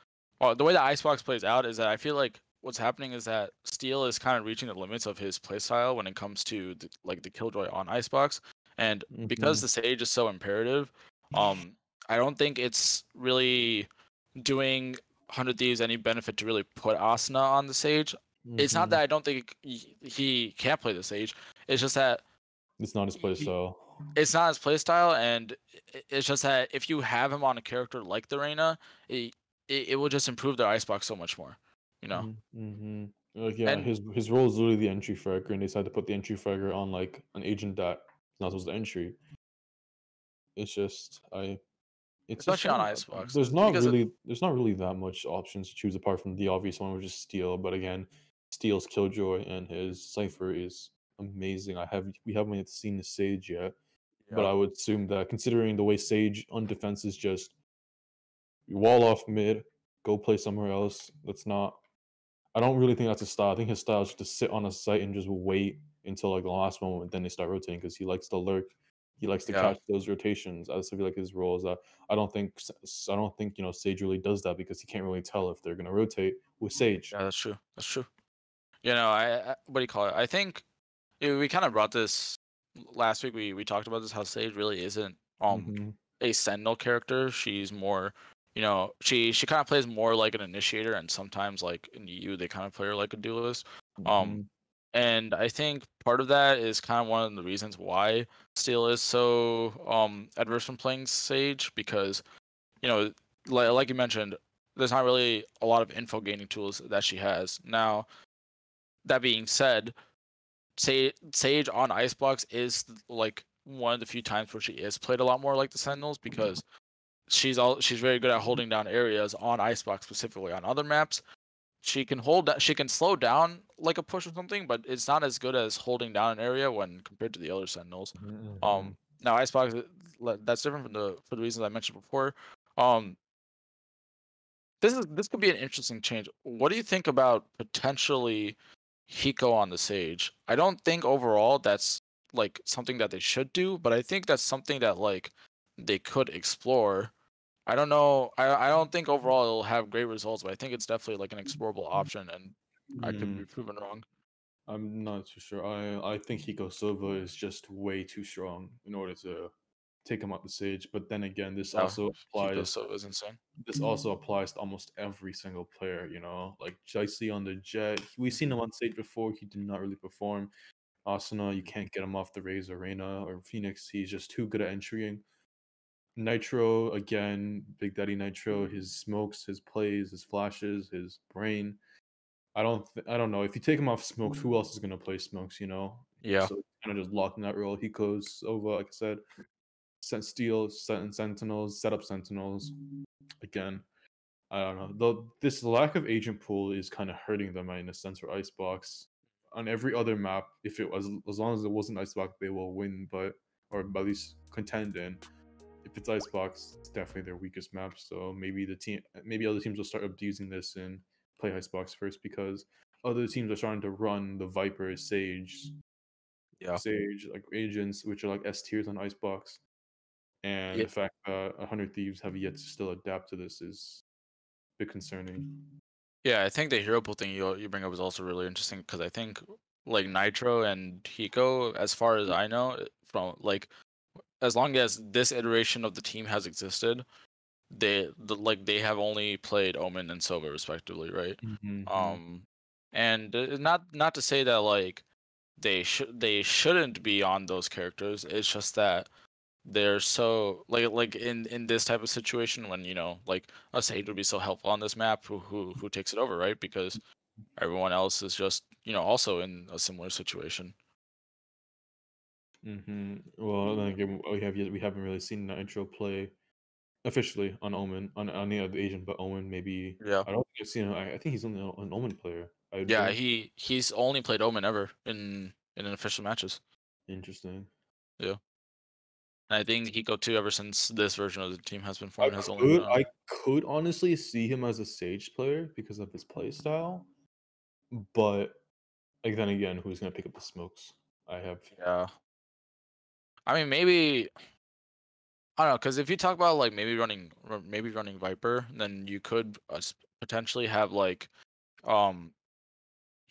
or the way that Icebox plays out is that I feel like what's happening is that Steel is kind of reaching the limits of his playstyle when it comes to the, like the Killjoy on Icebox, and because Mhm. the Sage is so imperative, um, I don't think it's really doing Hundred Thieves any benefit to really put Asuna on the Sage it's not Mhm. that I don't think he, he can't play the Sage. It's just that it's not his playstyle. it's not his playstyle, and it's just that if you have him on a character like the Reyna, it, it, it will just improve their icebox so much more. You know? Mm-hmm. Like yeah, And- his his role is literally the entry fragger, and they decided to put the entry fragger on like an agent that not supposed to entry. It's just I, it's just Especially on not- Icebox, There's not really there's not really that much options to choose apart from the obvious one, which is Steel. But again, Steel's Killjoy and his Cypher is amazing. I have we haven't seen the Sage yet, but I would assume that considering the way Sage on defense is just you wall off mid, go play somewhere else. That's not. I don't really think that's his style. I think his style is just to sit on a site and just wait until like the last moment, then they start rotating because he likes to lurk. He likes to Yeah. catch those rotations. I feel like his role is that I don't think I don't think you know Sage really does that because he can't really tell if they're gonna rotate with mm, Sage. Yeah, that's true. That's true. You know, I, I what do you call it? I think eh, we kind of brought this last week. We we talked about this how Sage really isn't um Mhm. a sentinel character. She's more, you know, she she kind of plays more like an initiator, and sometimes like in you they kind of play her like a duelist. Um, Mhm. and I think part of that is kind of one of the reasons why Steel is so um adverse from playing Sage because, you know, like, like you mentioned, there's not really a lot of info gaining tools that she has. Now, that being said, Sage, Sage on Icebox is like one of the few times where she is played a lot more like the Sentinels because she's all she's very good at holding down areas on Icebox specifically. On other maps, she can hold that she can slow down like a push or something, but it's not as good as holding down an area when compared to the other Sentinels. Mhm. Um, now Icebox uh, that's different from the for the reasons I mentioned before. Um, this is this could be an interesting change. What do you think about potentially Hiko on the Sage? I don't think overall that's like something that they should do, but I think that's something that like they could explore. I don't know. I I don't think overall it'll have great results, but I think it's definitely like an explorable option, and I could Mm. be proven wrong. I'm not too sure. I I think Hiko Sova is just way too strong in order to take him off the stage. But then again, this Oh, also applies. Sova is insane. This also applies to almost every single player. You know, like Dicey on the Jett. We've seen him on stage before. He did not really perform. Asuna, you can't get him off the Raze or Reyna or Phoenix. He's just too good at entering. Nitro again, Big Daddy Nitro. His smokes, his plays, his flashes, his brain. I don't. Th- I don't know. If you take him off smokes, who else is gonna play smokes? You know. Yeah. So kind of just locked in that role. He goes over, like I said, sent steel, sent sentinels, set up sentinels. Mm. Again, I don't know. Though this lack of agent pool is kind of hurting them in a sense for Icebox. On every other map, if it was as long as it wasn't Icebox, they will win, but or at least contend in. If it's Icebox, it's definitely their weakest map. So maybe the team, maybe other teams will start abusing this and play Icebox first because other teams are starting to run the Viper, Sage, Yeah. Sage, like agents, which are like S tiers on Icebox. And Yeah. the fact that 100 Thieves have yet to still adapt to this is a bit concerning. Yeah, I think the hero pool thing you you bring up is also really interesting because I think like Nitro and Hiko, as far as I know, uh, from like as long as this iteration of the team has existed, they the, like they have only played Omen and Sova respectively, right? Mm-hmm. Um, and uh, not not to say that like they should they shouldn't be on those characters. It's just that they're so like like in in this type of situation when you know like a sage would be so helpful on this map who who who takes it over right because everyone else is just you know also in a similar situation Mm-hmm. Well, then again, we have yet we haven't really seen an intro play officially on Omen on on any other agent, but Omen maybe. Yeah. I don't think I've seen. him- I, I think he's only an Omen player. Yeah think. he he's only played omen ever in in official matches Interesting. And i think hiko too ever since this version of the team has been I formed has only could, been I could honestly see him as a Sage player because of his play style, but like then again, who's gonna pick up the smokes? I have Yeah. I mean, maybe I don't know, because if you talk about like maybe running, maybe running Viper, then you could uh, potentially have like, um,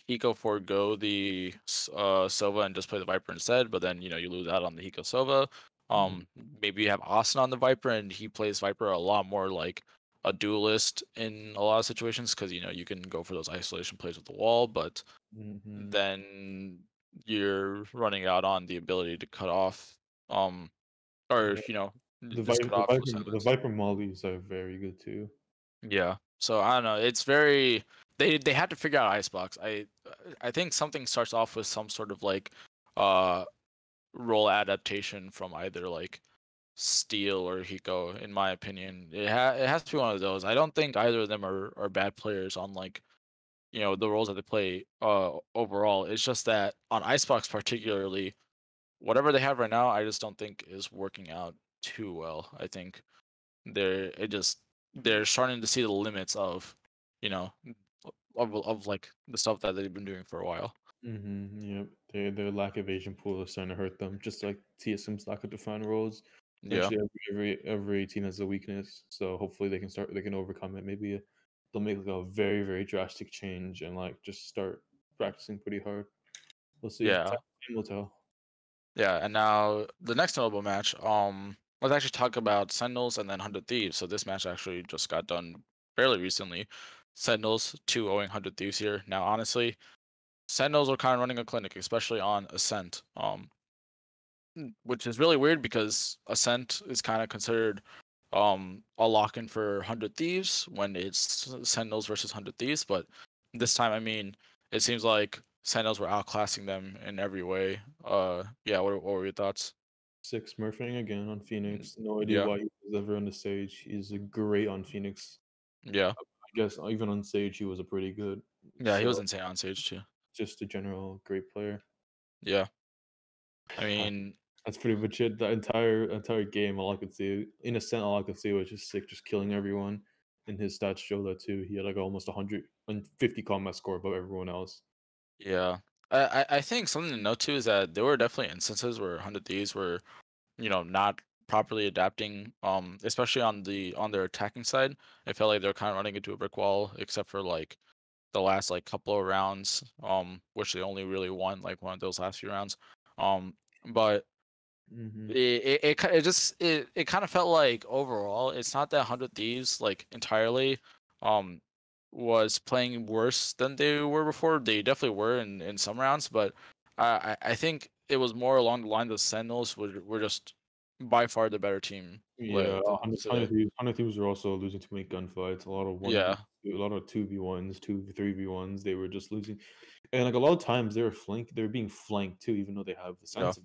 Hiko forego the uh Sova and just play the Viper instead. But then you know you lose out on the Hiko Sova. Um, maybe you have Austin on the Viper and he plays Viper a lot more like a duelist in a lot of situations because you know you can go for those isolation plays with the wall, but Mhm. then you're running out on the ability to cut off um or you know the, Viper, the, Viper, the. Viper mollies are very good too. yeah so i don't know it's very they they had to figure out icebox i i think something starts off with some sort of like uh role adaptation from either like steel or hiko in my opinion. It, ha- it has to be one of those. I don't think either of them are, are bad players on like you know the roles that they play uh overall. It's just that on icebox particularly whatever they have right now i just don't think is working out too well. I think they're it just they're starting to see the limits of you know of, of like the stuff that they've been doing for a while Mm-hmm. Yep. Their their lack of agent pool is starting to hurt them, just like TSM's lack of defined roles. yeah every, every every team has a weakness, so hopefully they can start they can overcome it. Maybe they'll make like a very very drastic change and like just start practicing pretty hard. We'll see. Yeah. Time will tell. yeah and now the next notable match um let's actually talk about sentinels and then 100 thieves so this match actually just got done fairly recently sentinels 2 owing 100 thieves here now honestly sentinels are kind of running a clinic especially on ascent um which is really weird because ascent is kind of considered um a lock-in for 100 thieves when it's sentinels versus 100 thieves but this time i mean it seems like sentinels were outclassing them in every way uh yeah what, what were your thoughts SicK Smurfing again on Phoenix. No idea yeah. why he was ever on the stage. He's a great on Phoenix. yeah I guess even on stage he was a pretty good. yeah he was insane on stage too just a general great player. yeah i mean That's pretty much it. The entire entire game, all I could see, in a sense, all I could see was just SicK, just killing everyone. And his stats show that too. He had like almost 150 combat score above everyone else. Yeah, I, I think something to note too is that there were definitely instances where Hundred Thieves were, you know, not properly adapting. Um, especially on the on their attacking side, I felt like they were kind of running into a brick wall, except for like the last like couple of rounds, um, which they only really won like one of those last few rounds. Um, but Mhm. it it, it, it just it, it kind of felt like overall it's not that Hundred Thieves like entirely um was playing worse than they were before. They definitely were in in some rounds, but I I think it was more along the lines of Sentinels were were just by far the better team. Yeah. Hundred Thieves, Hundred Thieves were also losing too many gunfights. A lot of one, Yeah. A lot of two v ones, two three v ones. They were just losing, and like a lot of times they were flank. They were being flanked too, even though they have the Yeah. sense.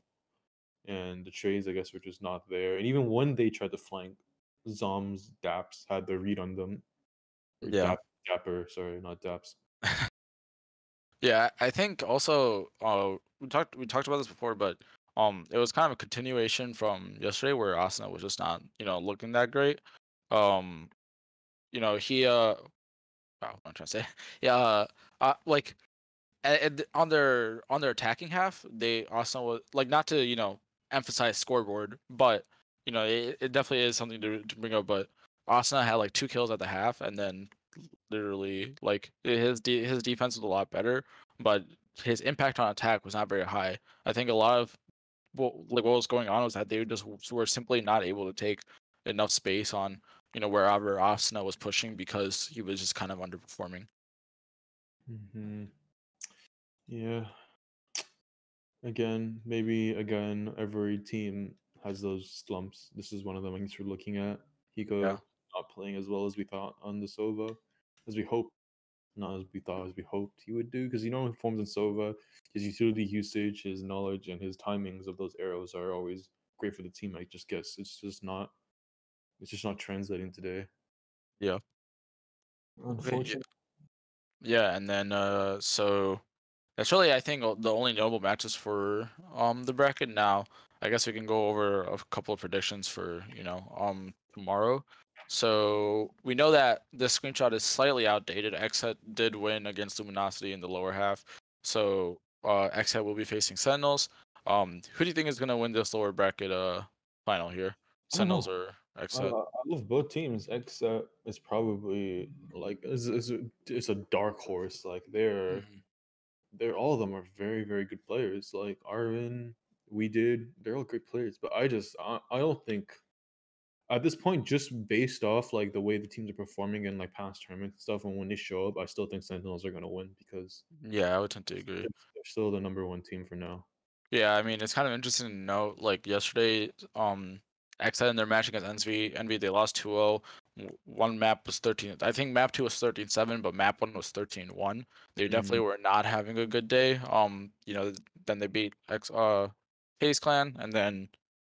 And the trades, I guess, were just not there. And even when they tried to flank, zombs, Daps had the read on them. Or Yeah. Dap, dapr, sorry, not Daps. [LAUGHS] Yeah, I think also uh we talked we talked about this before, but um it was kind of a continuation from yesterday where Asuna was just not, you know, looking that great. Um you know, he uh wow, what am trying to say? [LAUGHS] Yeah, uh, uh like and on their on their attacking half, they Asuna was like not to, you know, emphasize scoreboard, but you know, it, it definitely is something to to bring up, but Asuna had like two kills at the half and then literally like his de- his defense was a lot better, but his impact on attack was not very high. I think a lot of what like what was going on was that they just were simply not able to take enough space on you know wherever Asuna was pushing because he was just kind of underperforming. hmm Yeah. Again, maybe again, every team has those slumps. This is one of them I guess we're looking at. Hiko Yeah. not playing as well as we thought on the Sova, as we hoped. Not as we thought, as we hoped he would do. Because you know, he forms in Sova, his utility usage, his knowledge, and his timings of those arrows are always great for the team. I just guess it's just not, it's just not translating today. Yeah. Unfortunately. Yeah, and then uh so that's really I think the only notable matches for um the bracket now. I guess we can go over a couple of predictions for, you know, um tomorrow. So we know that this screenshot is slightly outdated. XSET did win against Luminosity in the lower half. So uh XSET will be facing Sentinels. Um who do you think is gonna win this lower bracket uh final here? Sentinels or I, XSET? I love both teams. X uh, is probably like is is a, it's a dark horse. Like they're Mhm. they're all of them are very very good players. Like Arvin, we did. They're all great players. But I just I, I don't think at this point, just based off like the way the teams are performing in like past tournaments and stuff, and when they show up, I still think Sentinels are gonna win because Yeah, I would tend to agree. they're still the number one team for now. Yeah, I mean it's kind of interesting to note. Like yesterday, um, XSET in their match against Envy, Envy they lost 2-0. One map was 13. I think map two was 13-7, but map one was 13-1. They definitely were not having a good day. Um, you know, then they beat X uh FaZe Clan, and then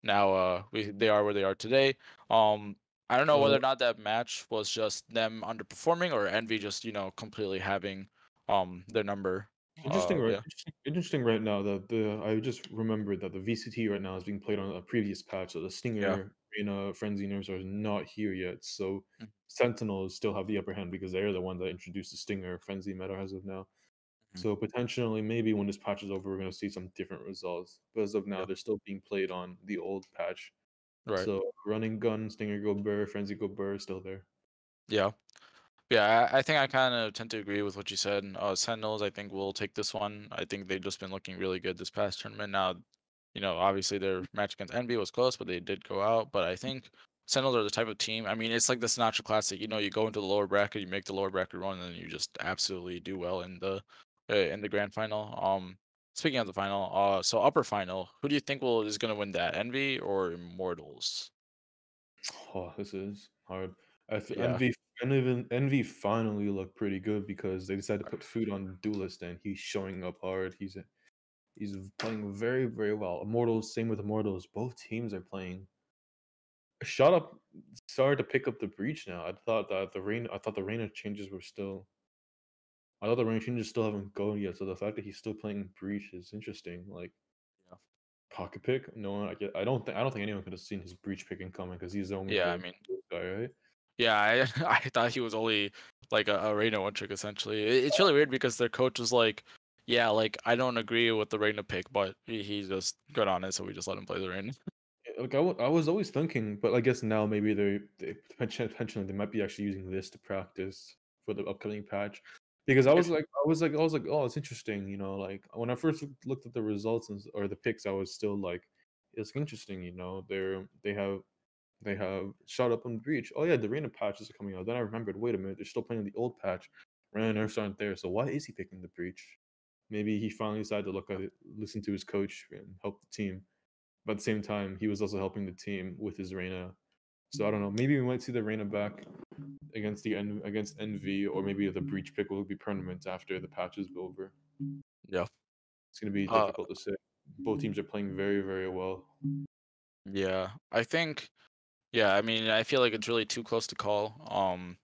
now uh we they are where they are today. Um, I don't know whether or not that match was just them underperforming or Envy just you know completely having um their number. Interesting, Uh, right? yeah. Interesting, interesting right now that the I just remembered that the VCT right now is being played on a previous patch, so the Stinger, Arena, Frenzy nerfs are not here yet. So Mhm. Sentinels still have the upper hand because they're the one that introduced the Stinger Frenzy meta as of now. Mhm. So potentially, maybe when this patch is over, we're going to see some different results. But as of now, Yeah. they're still being played on the old patch. Right. So running gun, Stinger go burr, Frenzy go burr, still there. Yeah. Yeah, I, think I kind of tend to agree with what you said. Uh, Sentinels, I think, will take this one. I think they've just been looking really good this past tournament. Now, you know, obviously their match against Envy was close, but they did go out. But I think Sentinels are the type of team. I mean, it's like the Sinatraa Classic. You know, you go into the lower bracket, you make the lower bracket run, and then you just absolutely do well in the uh, in the grand final. Um, speaking of the final, uh, so upper final, who do you think will is gonna win that? Envy or Immortals? Oh, this is hard. I f- Yeah. Envy, Envy, Envy finally looked pretty good because they decided to put food on Duelist and he's showing up hard. He's he's playing very very well. Immortals, same with Immortals. Both teams are playing. Shot up, started to pick up the breach now. I thought that the rain. I thought the Reyna changes were still. I thought the Reyna changes still haven't gone yet. So the fact that he's still playing breach is interesting. Like pocket pick. No one. I get. I don't think. I don't think anyone could have seen his breach picking coming because he's the only. Yeah, I mean, guy, right? Yeah, I [LAUGHS] I thought he was only like a, a Reyna one trick essentially. It- it's really weird because their coach was like, "Yeah, like I don't agree with the Reyna pick, but he, he just got on it, so we just let him play the Reyna." [LAUGHS] like I, I was always thinking, but I guess now maybe they they potentially they might be actually using this to practice for the upcoming patch. because I was like, I was like, I was like, oh, it's interesting, you know. Like when I first looked- looked at the results and, or the picks, I was still like, it's interesting, you know. They're they have they have shot up on the breach. Oh yeah, the Reyna patches are coming out. Then I remembered, wait a minute, they're still playing the old patch. Reyna nerfs aren't there, so why is he picking the breach? Maybe he finally decided to look at it, listen to his coach, and help the team. But at the same time, he was also helping the team with his Reyna. So I don't know. Maybe we might see the Reyna back against the N- against NV, or maybe the breach pick will be permanent after the patch is over. Yeah. It's gonna be Uh, difficult to say. Both teams are playing very, very well. Yeah, I think. Yeah, I mean, I feel like it's really too close to call. Um,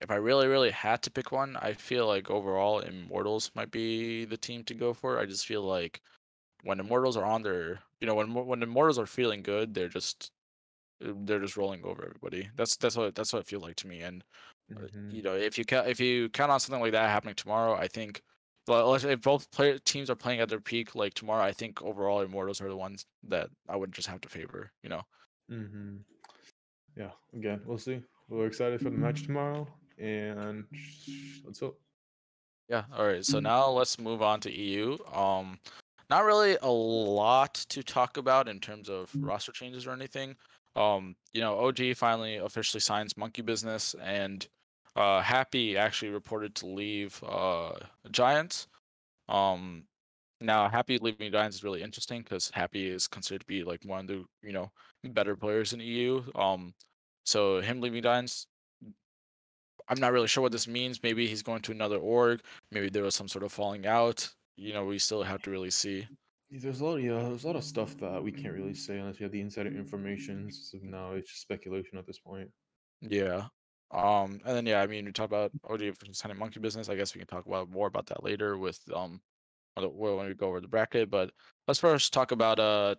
if I really, really had to pick one, I feel like overall Immortals might be the team to go for. I just feel like when Immortals are on their, you know, when when Immortals are feeling good, they're just uh, they're just rolling over everybody. That's that's what that's what it feel like to me. And uh, Mhm. you know, if you count if you count on something like that happening tomorrow, I think. If both player teams are playing at their peak like tomorrow, I think overall Immortals are the ones that I would just have to favor. You know. Mm-hmm. Yeah. Again, we'll see. We're excited for the match tomorrow, and let's hope. Yeah. All right. So now let's move on to EU. Um, not really a lot to talk about in terms of roster changes or anything. Um, you know, OG finally officially signs Monkey Business, and uh, Happy actually reported to leave uh Giants. Um, now Happy leaving Giants is really interesting because Happy is considered to be like one of the you know better players in EU. Um, so him leaving Giants I'm not really sure what this means. Maybe he's going to another org. Maybe there was some sort of falling out. You know, we still have to really see. There's a lot, yeah. There's a lot of stuff that we can't really say unless we have the insider information. So now it's just speculation at this point. Yeah. Um, and then yeah, I mean, we talk about OG signing monkey business. I guess we can talk about more about that later with um, when we go over the bracket. But let's first talk about uh,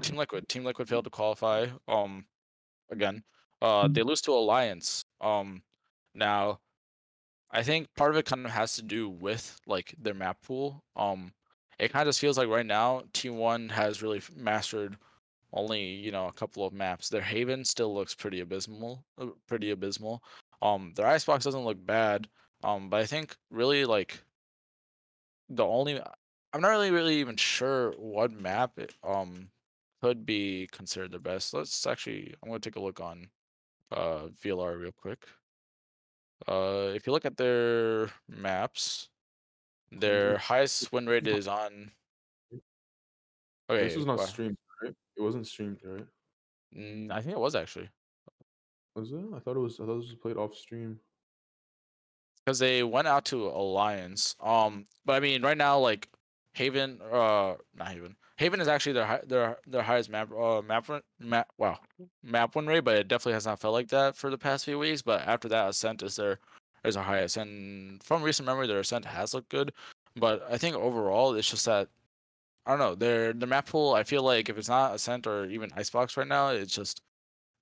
Team Liquid. Team Liquid failed to qualify. Um, again, uh, they lose to Alliance. Um, now, I think part of it kind of has to do with like their map pool. Um, it kind of just feels like right now Team One has really mastered only you know a couple of maps. Their Haven still looks pretty abysmal, uh, pretty abysmal. Um, their icebox doesn't look bad. Um, but I think really like the only I'm not really really even sure what map it, um could be considered the best. Let's actually I'm gonna take a look on uh VLR real quick. Uh, if you look at their maps, their highest win rate is on. Okay, this was not streamed, right? It wasn't streamed, right? Mm, I think it was actually Was it? I thought it was. I thought this was played off stream. because they went out to Alliance. Um, but I mean, right now, like Haven, uh, not Haven. Haven is actually their their their highest map uh map win map wow map win rate, but it definitely has not felt like that for the past few weeks. But after that, Ascent is their is their highest, and from recent memory, their Ascent has looked good. But I think overall, it's just that I don't know. Their the map pool. I feel like if it's not Ascent or even Icebox right now, it's just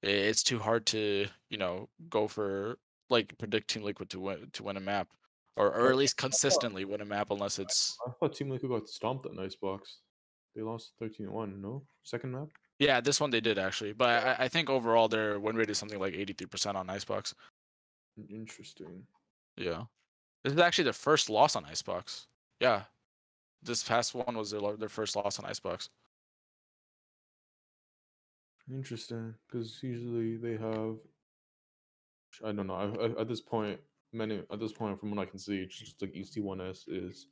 it's too hard to you know go for like predict Team Liquid to win to win a map, or or at least consistently win a map unless it's I thought Team Liquid got stomped at Nicebox. They lost 13-1, no? Second map? yeah. This one they did actually, but I, I think overall their win rate is something like eighty three percent on Icebox. Interesting. Yeah, this is actually their first loss on Icebox. Yeah, this past one was their their first loss on Icebox. Interesting, because usually they have. I don't know. I, I, at this point, many at this point, from what I can see, just like EC1S is.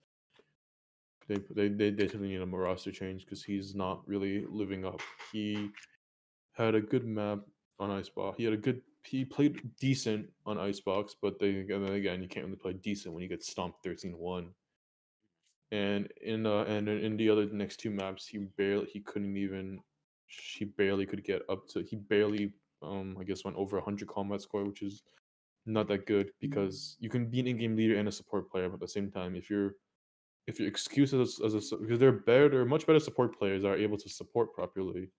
They they they definitely need a roster change because he's not really living up. He had a good map on Icebox. He had a good. He played decent on Icebox, but they and then again you can't really play decent when you get stomped 13-1. And in uh and in- in the other next two maps, he barely he couldn't even she barely could get up to he barely um I guess went over 100 combat score, which is not that good because you can be an in-game leader and a support player, but at the same time, if you're if your excuse as as a because they're better, much better support players are able to support properly.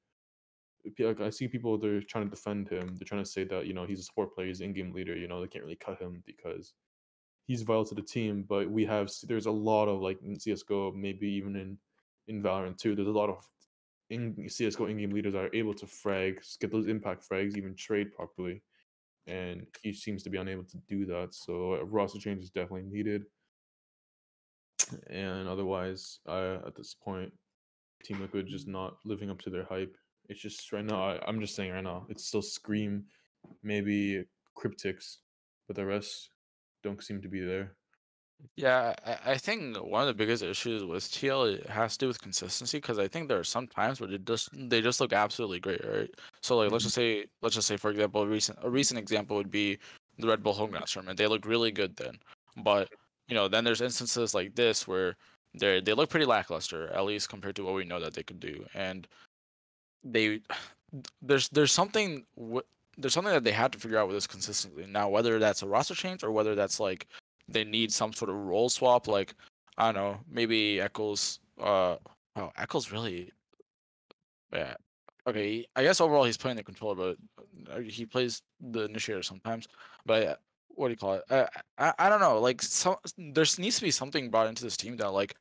Like I see people they're trying to defend him. They're trying to say that you know he's a support player, he's an in-game leader. You know they can't really cut him because he's vital to the team. But we have there's a lot of like in CS:GO, maybe even in in Valorant too. There's a lot of in CS:GO in-game leaders are able to frag, get those impact frags, even trade properly. and he seems to be unable to do that. So a roster change is definitely needed. And otherwise, uh, at this point, Team Liquid just not living up to their hype. It's just right now. I, I'm just saying right now, it's still Scream, maybe Kryptix, but the rest don't seem to be there. Yeah, I, I think one of the biggest issues with TL it has to do with consistency because I think there are some times where they just they just look absolutely great, right? So like let's just say let's just say for example a recent a recent example would be the Red Bull Home Homeground tournament. They looked really good then, but you know then there's instances like this where they they look pretty lackluster at least compared to what we know that they could do, and they [SIGHS] there's there's something there's something that they have to figure out with this consistently now whether that's a roster change or whether that's like they need some sort of role swap. Like I don't know, maybe ec1s. Uh, oh, Eccles really. Yeah. Okay. I guess overall he's playing the controller, but uh, he plays the initiator sometimes. But what do you call it? I, I I don't know. Like some there needs to be something brought into this team that like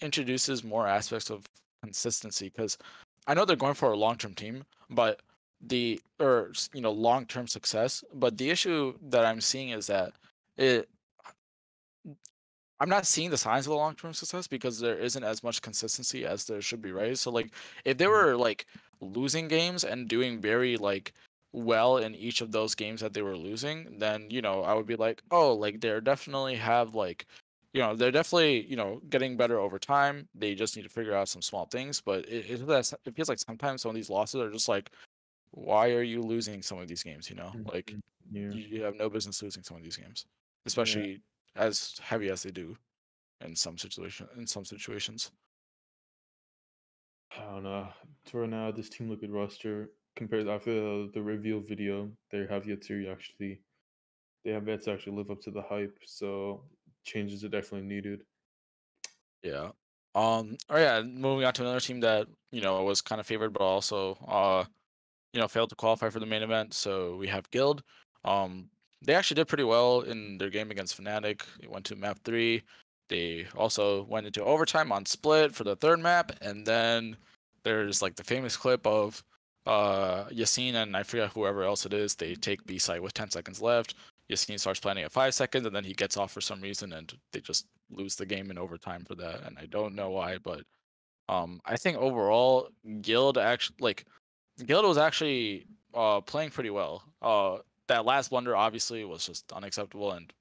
introduces more aspects of consistency because I know they're going for a long term team, but the or you know long term success. But the issue that I'm seeing is that it I'm not seeing the signs of the long term success because there isn't as much consistency as there should be, right? So like if they mm-hmm. were like losing games and doing very like well in each of those games that they were losing, then you know, I would be like, oh, like they're definitely have like you know, they're definitely, you know, getting better over time. They just need to figure out some small things. But it, it, it feels like sometimes some of these losses are just like, why are you losing some of these games? You know, like mm-hmm. Yeah. you, you have no business losing some of these games, especially as heavy as they do in some situation in some situations. I don't know. For now, this Team Liquid roster compared after the, the reveal video, they have yet to actually they have yet to actually live up to the hype. So changes are definitely needed. Yeah. Um. Oh yeah. Moving on to another team that you know was kind of favored, but also uh, you know, failed to qualify for the main event. So we have Guild. Um, they actually did pretty well in their game against Fnatic. They went to map three. They also went into overtime on split for the third map, and then there's like the famous clip of uh Yacine and I forget whoever else it is. They take B side with 10 seconds left. Yacine starts planning at five seconds, and then he gets off for some reason, and they just lose the game in overtime for that. And I don't know why, but um, I think overall Guild actually like Guild was actually uh playing pretty well. Uh, that last blunder obviously was just unacceptable, and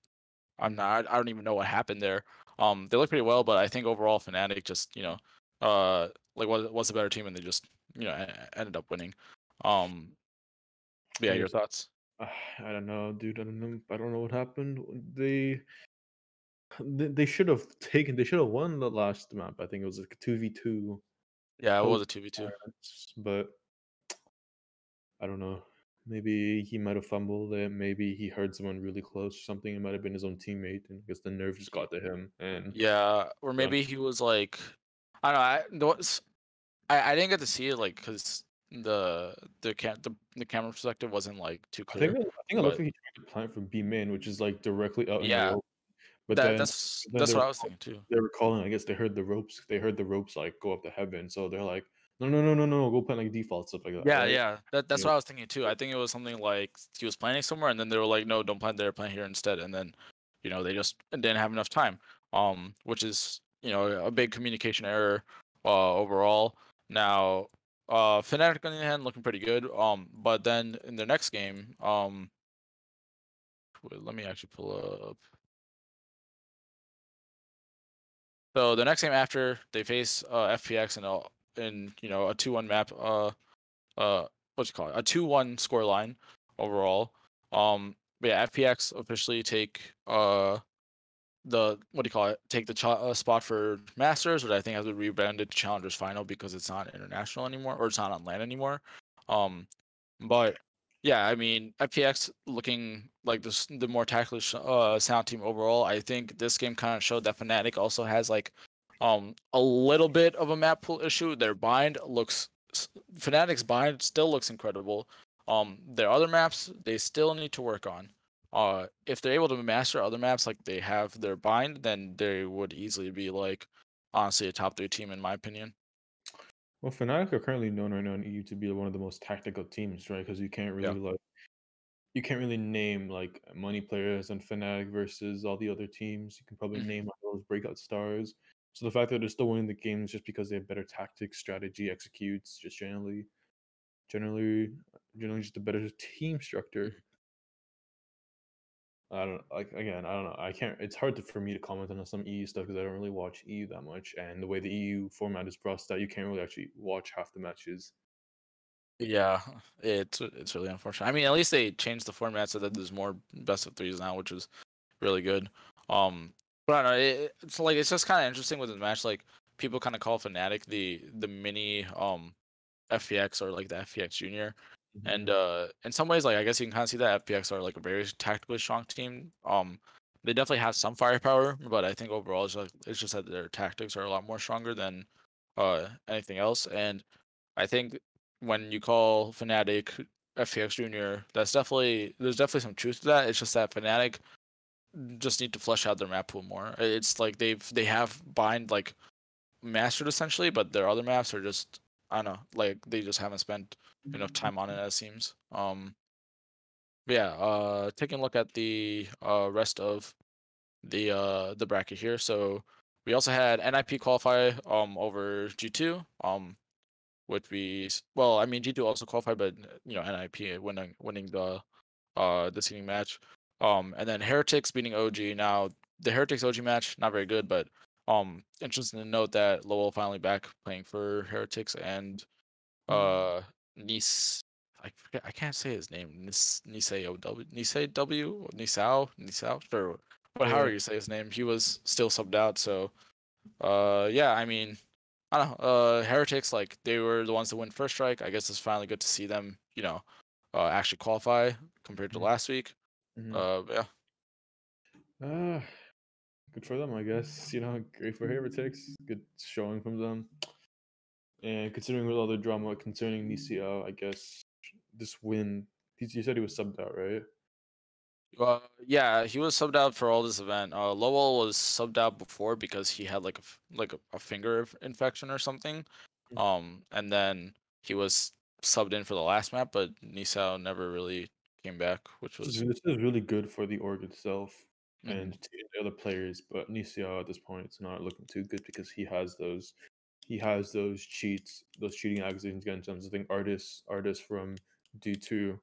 I'm not. I don't even know what happened there. Um, they look pretty well, but I think overall Fnatic just you know, uh, like was was a better team, and they just you know ended up winning. Um, yeah, your thoughts? Uh, I don't know, dude. I don't know. I don't know what happened. They they, they should have taken. They should have won the last map. I think it was like two v two. Yeah, it was a two v two. But I don't know. Maybe he might have fumbled it. Maybe he heard someone really close or something. It might have been his own teammate, and I guess the nerve just got to him. And Yeah, or maybe he was like, I don't know. I I, I didn't get to see it like because the the cam the, the camera perspective wasn't like too I clear. think I think it looked like he tried to plant from B main, which is like directly out. in the Yeah. But that, then that's then that's what were I was thinking too. they were calling. I guess they heard the ropes. They heard the ropes like go up to heaven. So they're like, no, no, no, no, no, go plant like default stuff like that. Yeah, right? yeah. That that's Yeah. what I was thinking too. I think it was something like he was planning somewhere, and then they were like, "No, don't plant there, plant here instead." And then, you know, they just didn't have enough time. Um, which is you know a big communication error uh, overall. Now, uh, Fnatic on the hand looking pretty good. Um, but then in their next game, um, wait, let me actually pull up. So the next game after they face uh, FPX and in you know a two one map uh uh what you call it a two one score line overall. Um, yeah, FPX officially take uh the what do you call it? Take the ch- uh, spot for Masters, which I think has been rebranded to Challengers Final because it's not international anymore or it's not on land anymore. Um, but yeah, I mean FPX looking like the the more tactically uh, sound team overall. I think this game kind of showed that Fnatic also has like um a little bit of a map pool issue. Their bind looks Fnatic's bind still looks incredible. Um, their other maps they still need to work on. Uh, if they're able to master other maps like they have their bind, then they would easily be like honestly a top three team in my opinion. Well, Fnatic are currently known right now in EU to be one of the most tactical teams, right? Because you can't Yeah. really like you can't really name like money players and Fnatic versus all the other teams. You can probably Mhm. name all those breakout stars. So the fact that they're still winning the games just because they have better tactics, strategy, executes, just generally, generally, generally just a better team structure. I don't like again. I don't know. I can't. It's hard to, for me to comment on some EU stuff because I don't really watch EU that much, and the way the EU format is processed, out, you can't really actually watch half the matches. Yeah, it's it's really unfortunate. I mean, at least they changed the format so that there's more best of threes now, which is really good. Um, but I don't know. It, it's like it's just kind of interesting with the match. Like people kind of call Fnatic the the mini um FPX or like the FPX Junior, and uh in some ways, like I guess you can kind of see that FPX are like a very tactically strong team. Um, they definitely have some firepower, but I think overall it's just it's just that their tactics are a lot more stronger than uh anything else. And I think when you call Fnatic FPX Junior, that's definitely there's definitely some truth to that. It's just that Fnatic just need to flesh out their map pool more. It's like they've they have bind like mastered essentially, but their other maps are just I don't know, like they just haven't spent enough time on it as seems. Um yeah, uh taking a look at the uh rest of the uh the bracket here. So we also had NIP qualify um over G2. Um which we well, I mean G2 also qualified, but you know NIP winning winning the uh the seeding match. Um, and then Heretics beating OG. Now the Heretics OG match not very good, but um interesting to note that loWel finally back playing for Heretics and uh Nice. I forget, I can't say his name. Nice Nisei O W Nisei W Nisao Nisao sure. But however Yeah. you say his name, he was still subbed out. So uh yeah, I mean I don't know. Uh, Heretics, like they were the ones that win first strike. I guess it's finally good to see them, you know, uh, actually qualify compared to Mhm. last week. Mhm. Uh, yeah, Ah, good for them, I guess. [LAUGHS] You know, great for Heretics. Good showing from them. And considering with all the drama concerning Nisio, I guess this win. he- You said he was subbed out, right? uh, yeah, he was subbed out for all this event. Uh, loWel was subbed out before because he had like a like a, a finger infection or something. Mhm. Um, and then he was subbed in for the last map, but Nisao never really came back, which was this is really good for the org itself Mhm. and the other players, but Nisio at this point it's not looking too good because he has those he has those cheats, those cheating accusations against him. I think artists artists from D two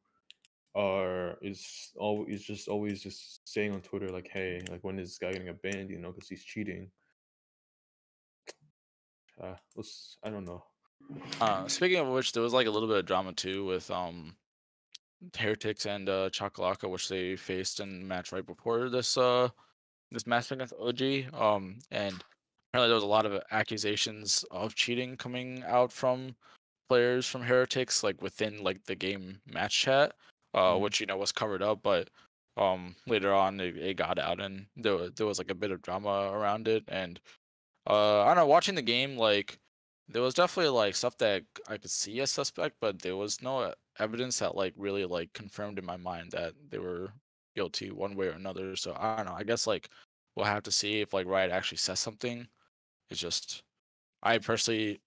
are is always just always just saying on Twitter like, hey, like when is this guy getting a banned? You know, because he's cheating. Uh, let's I don't know. Uh, speaking of which, there was like a little bit of drama too with um Heretics and uh Chakalaka, which they faced in the match right before this uh this match against OG. Um, and apparently there was a lot of accusations of cheating coming out from players from Heretics, like within like the game match chat, uh, Mhm. which you know was covered up, but um later on it, it got out and there there was like a bit of drama around it and uh I don't know watching the game like there was definitely like stuff that I could see as suspect, but there was no evidence that like really like confirmed in my mind that they were guilty one way or another. So I don't know. I guess like we'll have to see if like Riot actually says something. It's just I personally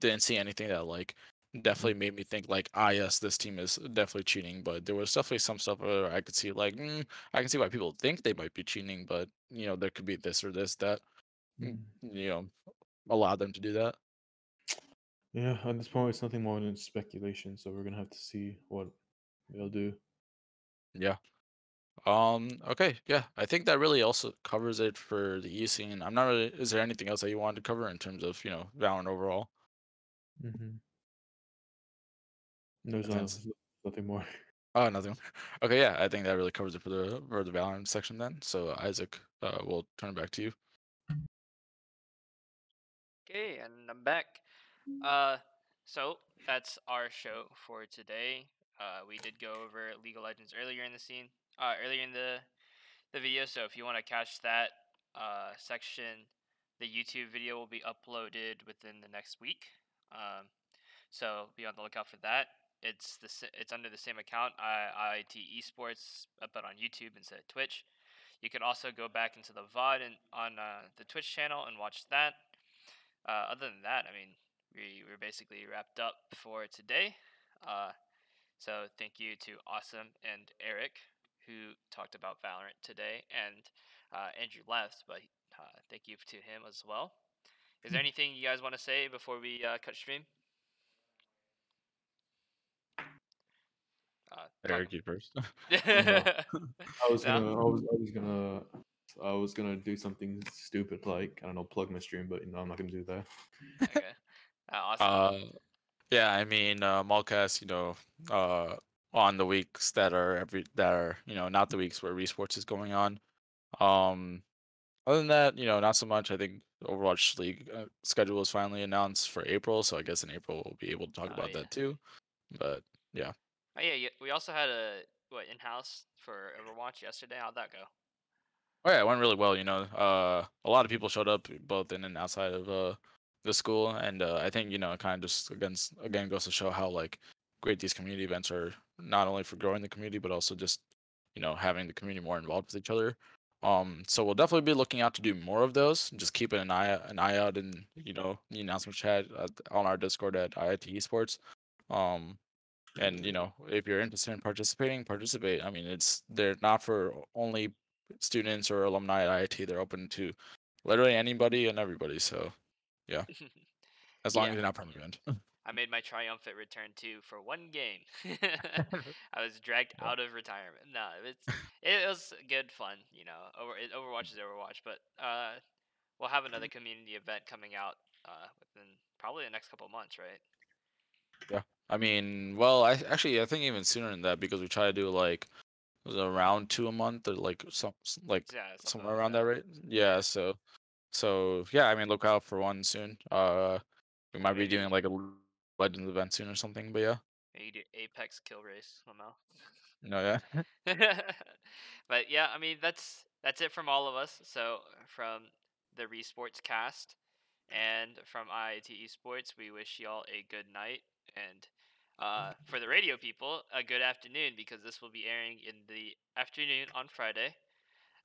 didn't see anything that like definitely made me think like ah yes this team is definitely cheating but there was definitely some stuff where i could see like mm, i can see why people think they might be cheating but you know there could be this or this that mm, you know allow them to do that Yeah, at this point it's nothing more than speculation, so we're gonna have to see what they'll do. Yeah. Um. Okay. Yeah. I think that really also covers it for the E scene. I'm not really. Is there anything else that you wanted to cover in terms of you know Valorant overall? Mm-hmm. There's no, that's- nothing more. [LAUGHS] Oh, nothing. Okay. Yeah. I think that really covers it for the for the Valorant section then. So Isaac, uh, we'll turn it back to you. Okay, and I'm back. Uh, so that's our show for today. Uh, we did go over League of Legends earlier in the scene, uh, earlier in the the video. So if you want to catch that uh, section, the YouTube video will be uploaded within the next week. Um, so be on the lookout for that. It's the it's under the same account, IIT Esports, uh, but on YouTube instead of Twitch. You can also go back into the VOD and on uh, the Twitch channel and watch that. Uh, other than that, I mean, we we're basically wrapped up for today. Uh, So thank you to Awesome and Eric who talked about Valorant today, and uh, Andrew left, but uh, thank you to him as well. Is there anything you guys want to say before we uh, cut stream? Uh, Eric, you first. [LAUGHS] [LAUGHS] [LAUGHS] I was No? gonna, I was, I was gonna, I was gonna do something stupid like I don't know, plug my stream, but you know, I'm not gonna do that. okay. Uh, awesome. Uh, yeah, I mean, uh, Malcast, you know, uh, on the weeks that are every that are you know not the weeks where Reeesports is going on. Um, other than that, you know, not so much. I think Overwatch League uh, schedule is finally announced for April, so I guess in April we'll be able to talk Oh, about yeah. that too. But oh yeah, yeah, we also had a what in house for Overwatch yesterday. How'd that go? Oh yeah, it went really well. You know, uh, a lot of people showed up both in and outside of uh, the school, and uh, I think you know, it kind of just again again goes to show how like great these community events are, not only for growing the community, but also just you know having the community more involved with each other. Um, so we'll definitely be looking out to do more of those. Just keeping an eye an eye out in you know the announcement chat at, on our Discord at IIT Esports. Um, and you know if you're interested in participating, participate. I mean, it's they're not for only students or alumni at IIT. They're open to literally anybody and everybody. So [LAUGHS] as long Yeah. as you're not permanent. [LAUGHS] I made my triumphant return too for one game. [LAUGHS] I was dragged Yeah. out of retirement. No, it's it was good fun. You know, over it, Overwatch is Overwatch, but uh, we'll have another community event coming out uh, within probably the next couple months, right? Yeah, I mean, well, I actually I think even sooner than that because we try to do like was around two a month or like some like Yeah, somewhere like around that, right? Yeah. So so yeah, I mean, look out for one soon. Uh, we might be doing like a Legends event soon or something. But yeah, Maybe do Apex kill race somehow. no, yeah. [LAUGHS] [LAUGHS] but yeah, I mean that's that's it from all of us. So from the Reeesports cast and from IIT Esports, we wish y'all a good night and uh, for the radio people, a good afternoon because this will be airing in the afternoon on Friday.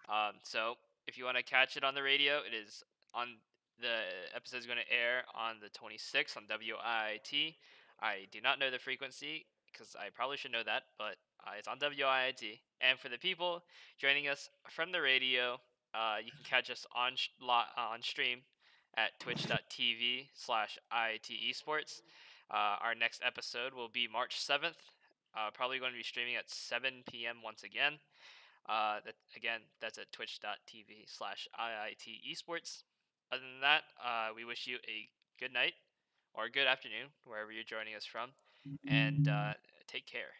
Um, so if you want to catch it on the radio, it is on the episode is going to air on the 26th on WIIT. I do not know the frequency because I probably should know that, but uh, it's on WIIT. And for the people joining us from the radio, uh, you can catch us on sh- uh, on stream at twitch.tv slash IIT esports. Uh, our next episode will be March 7th. Uh, probably going to be streaming at 7 p.m. once again. Uh, that again, that's at twitch.tv slash IIT esports. Other than that, uh, we wish you a good night or good afternoon, wherever you're joining us from, and uh, take care.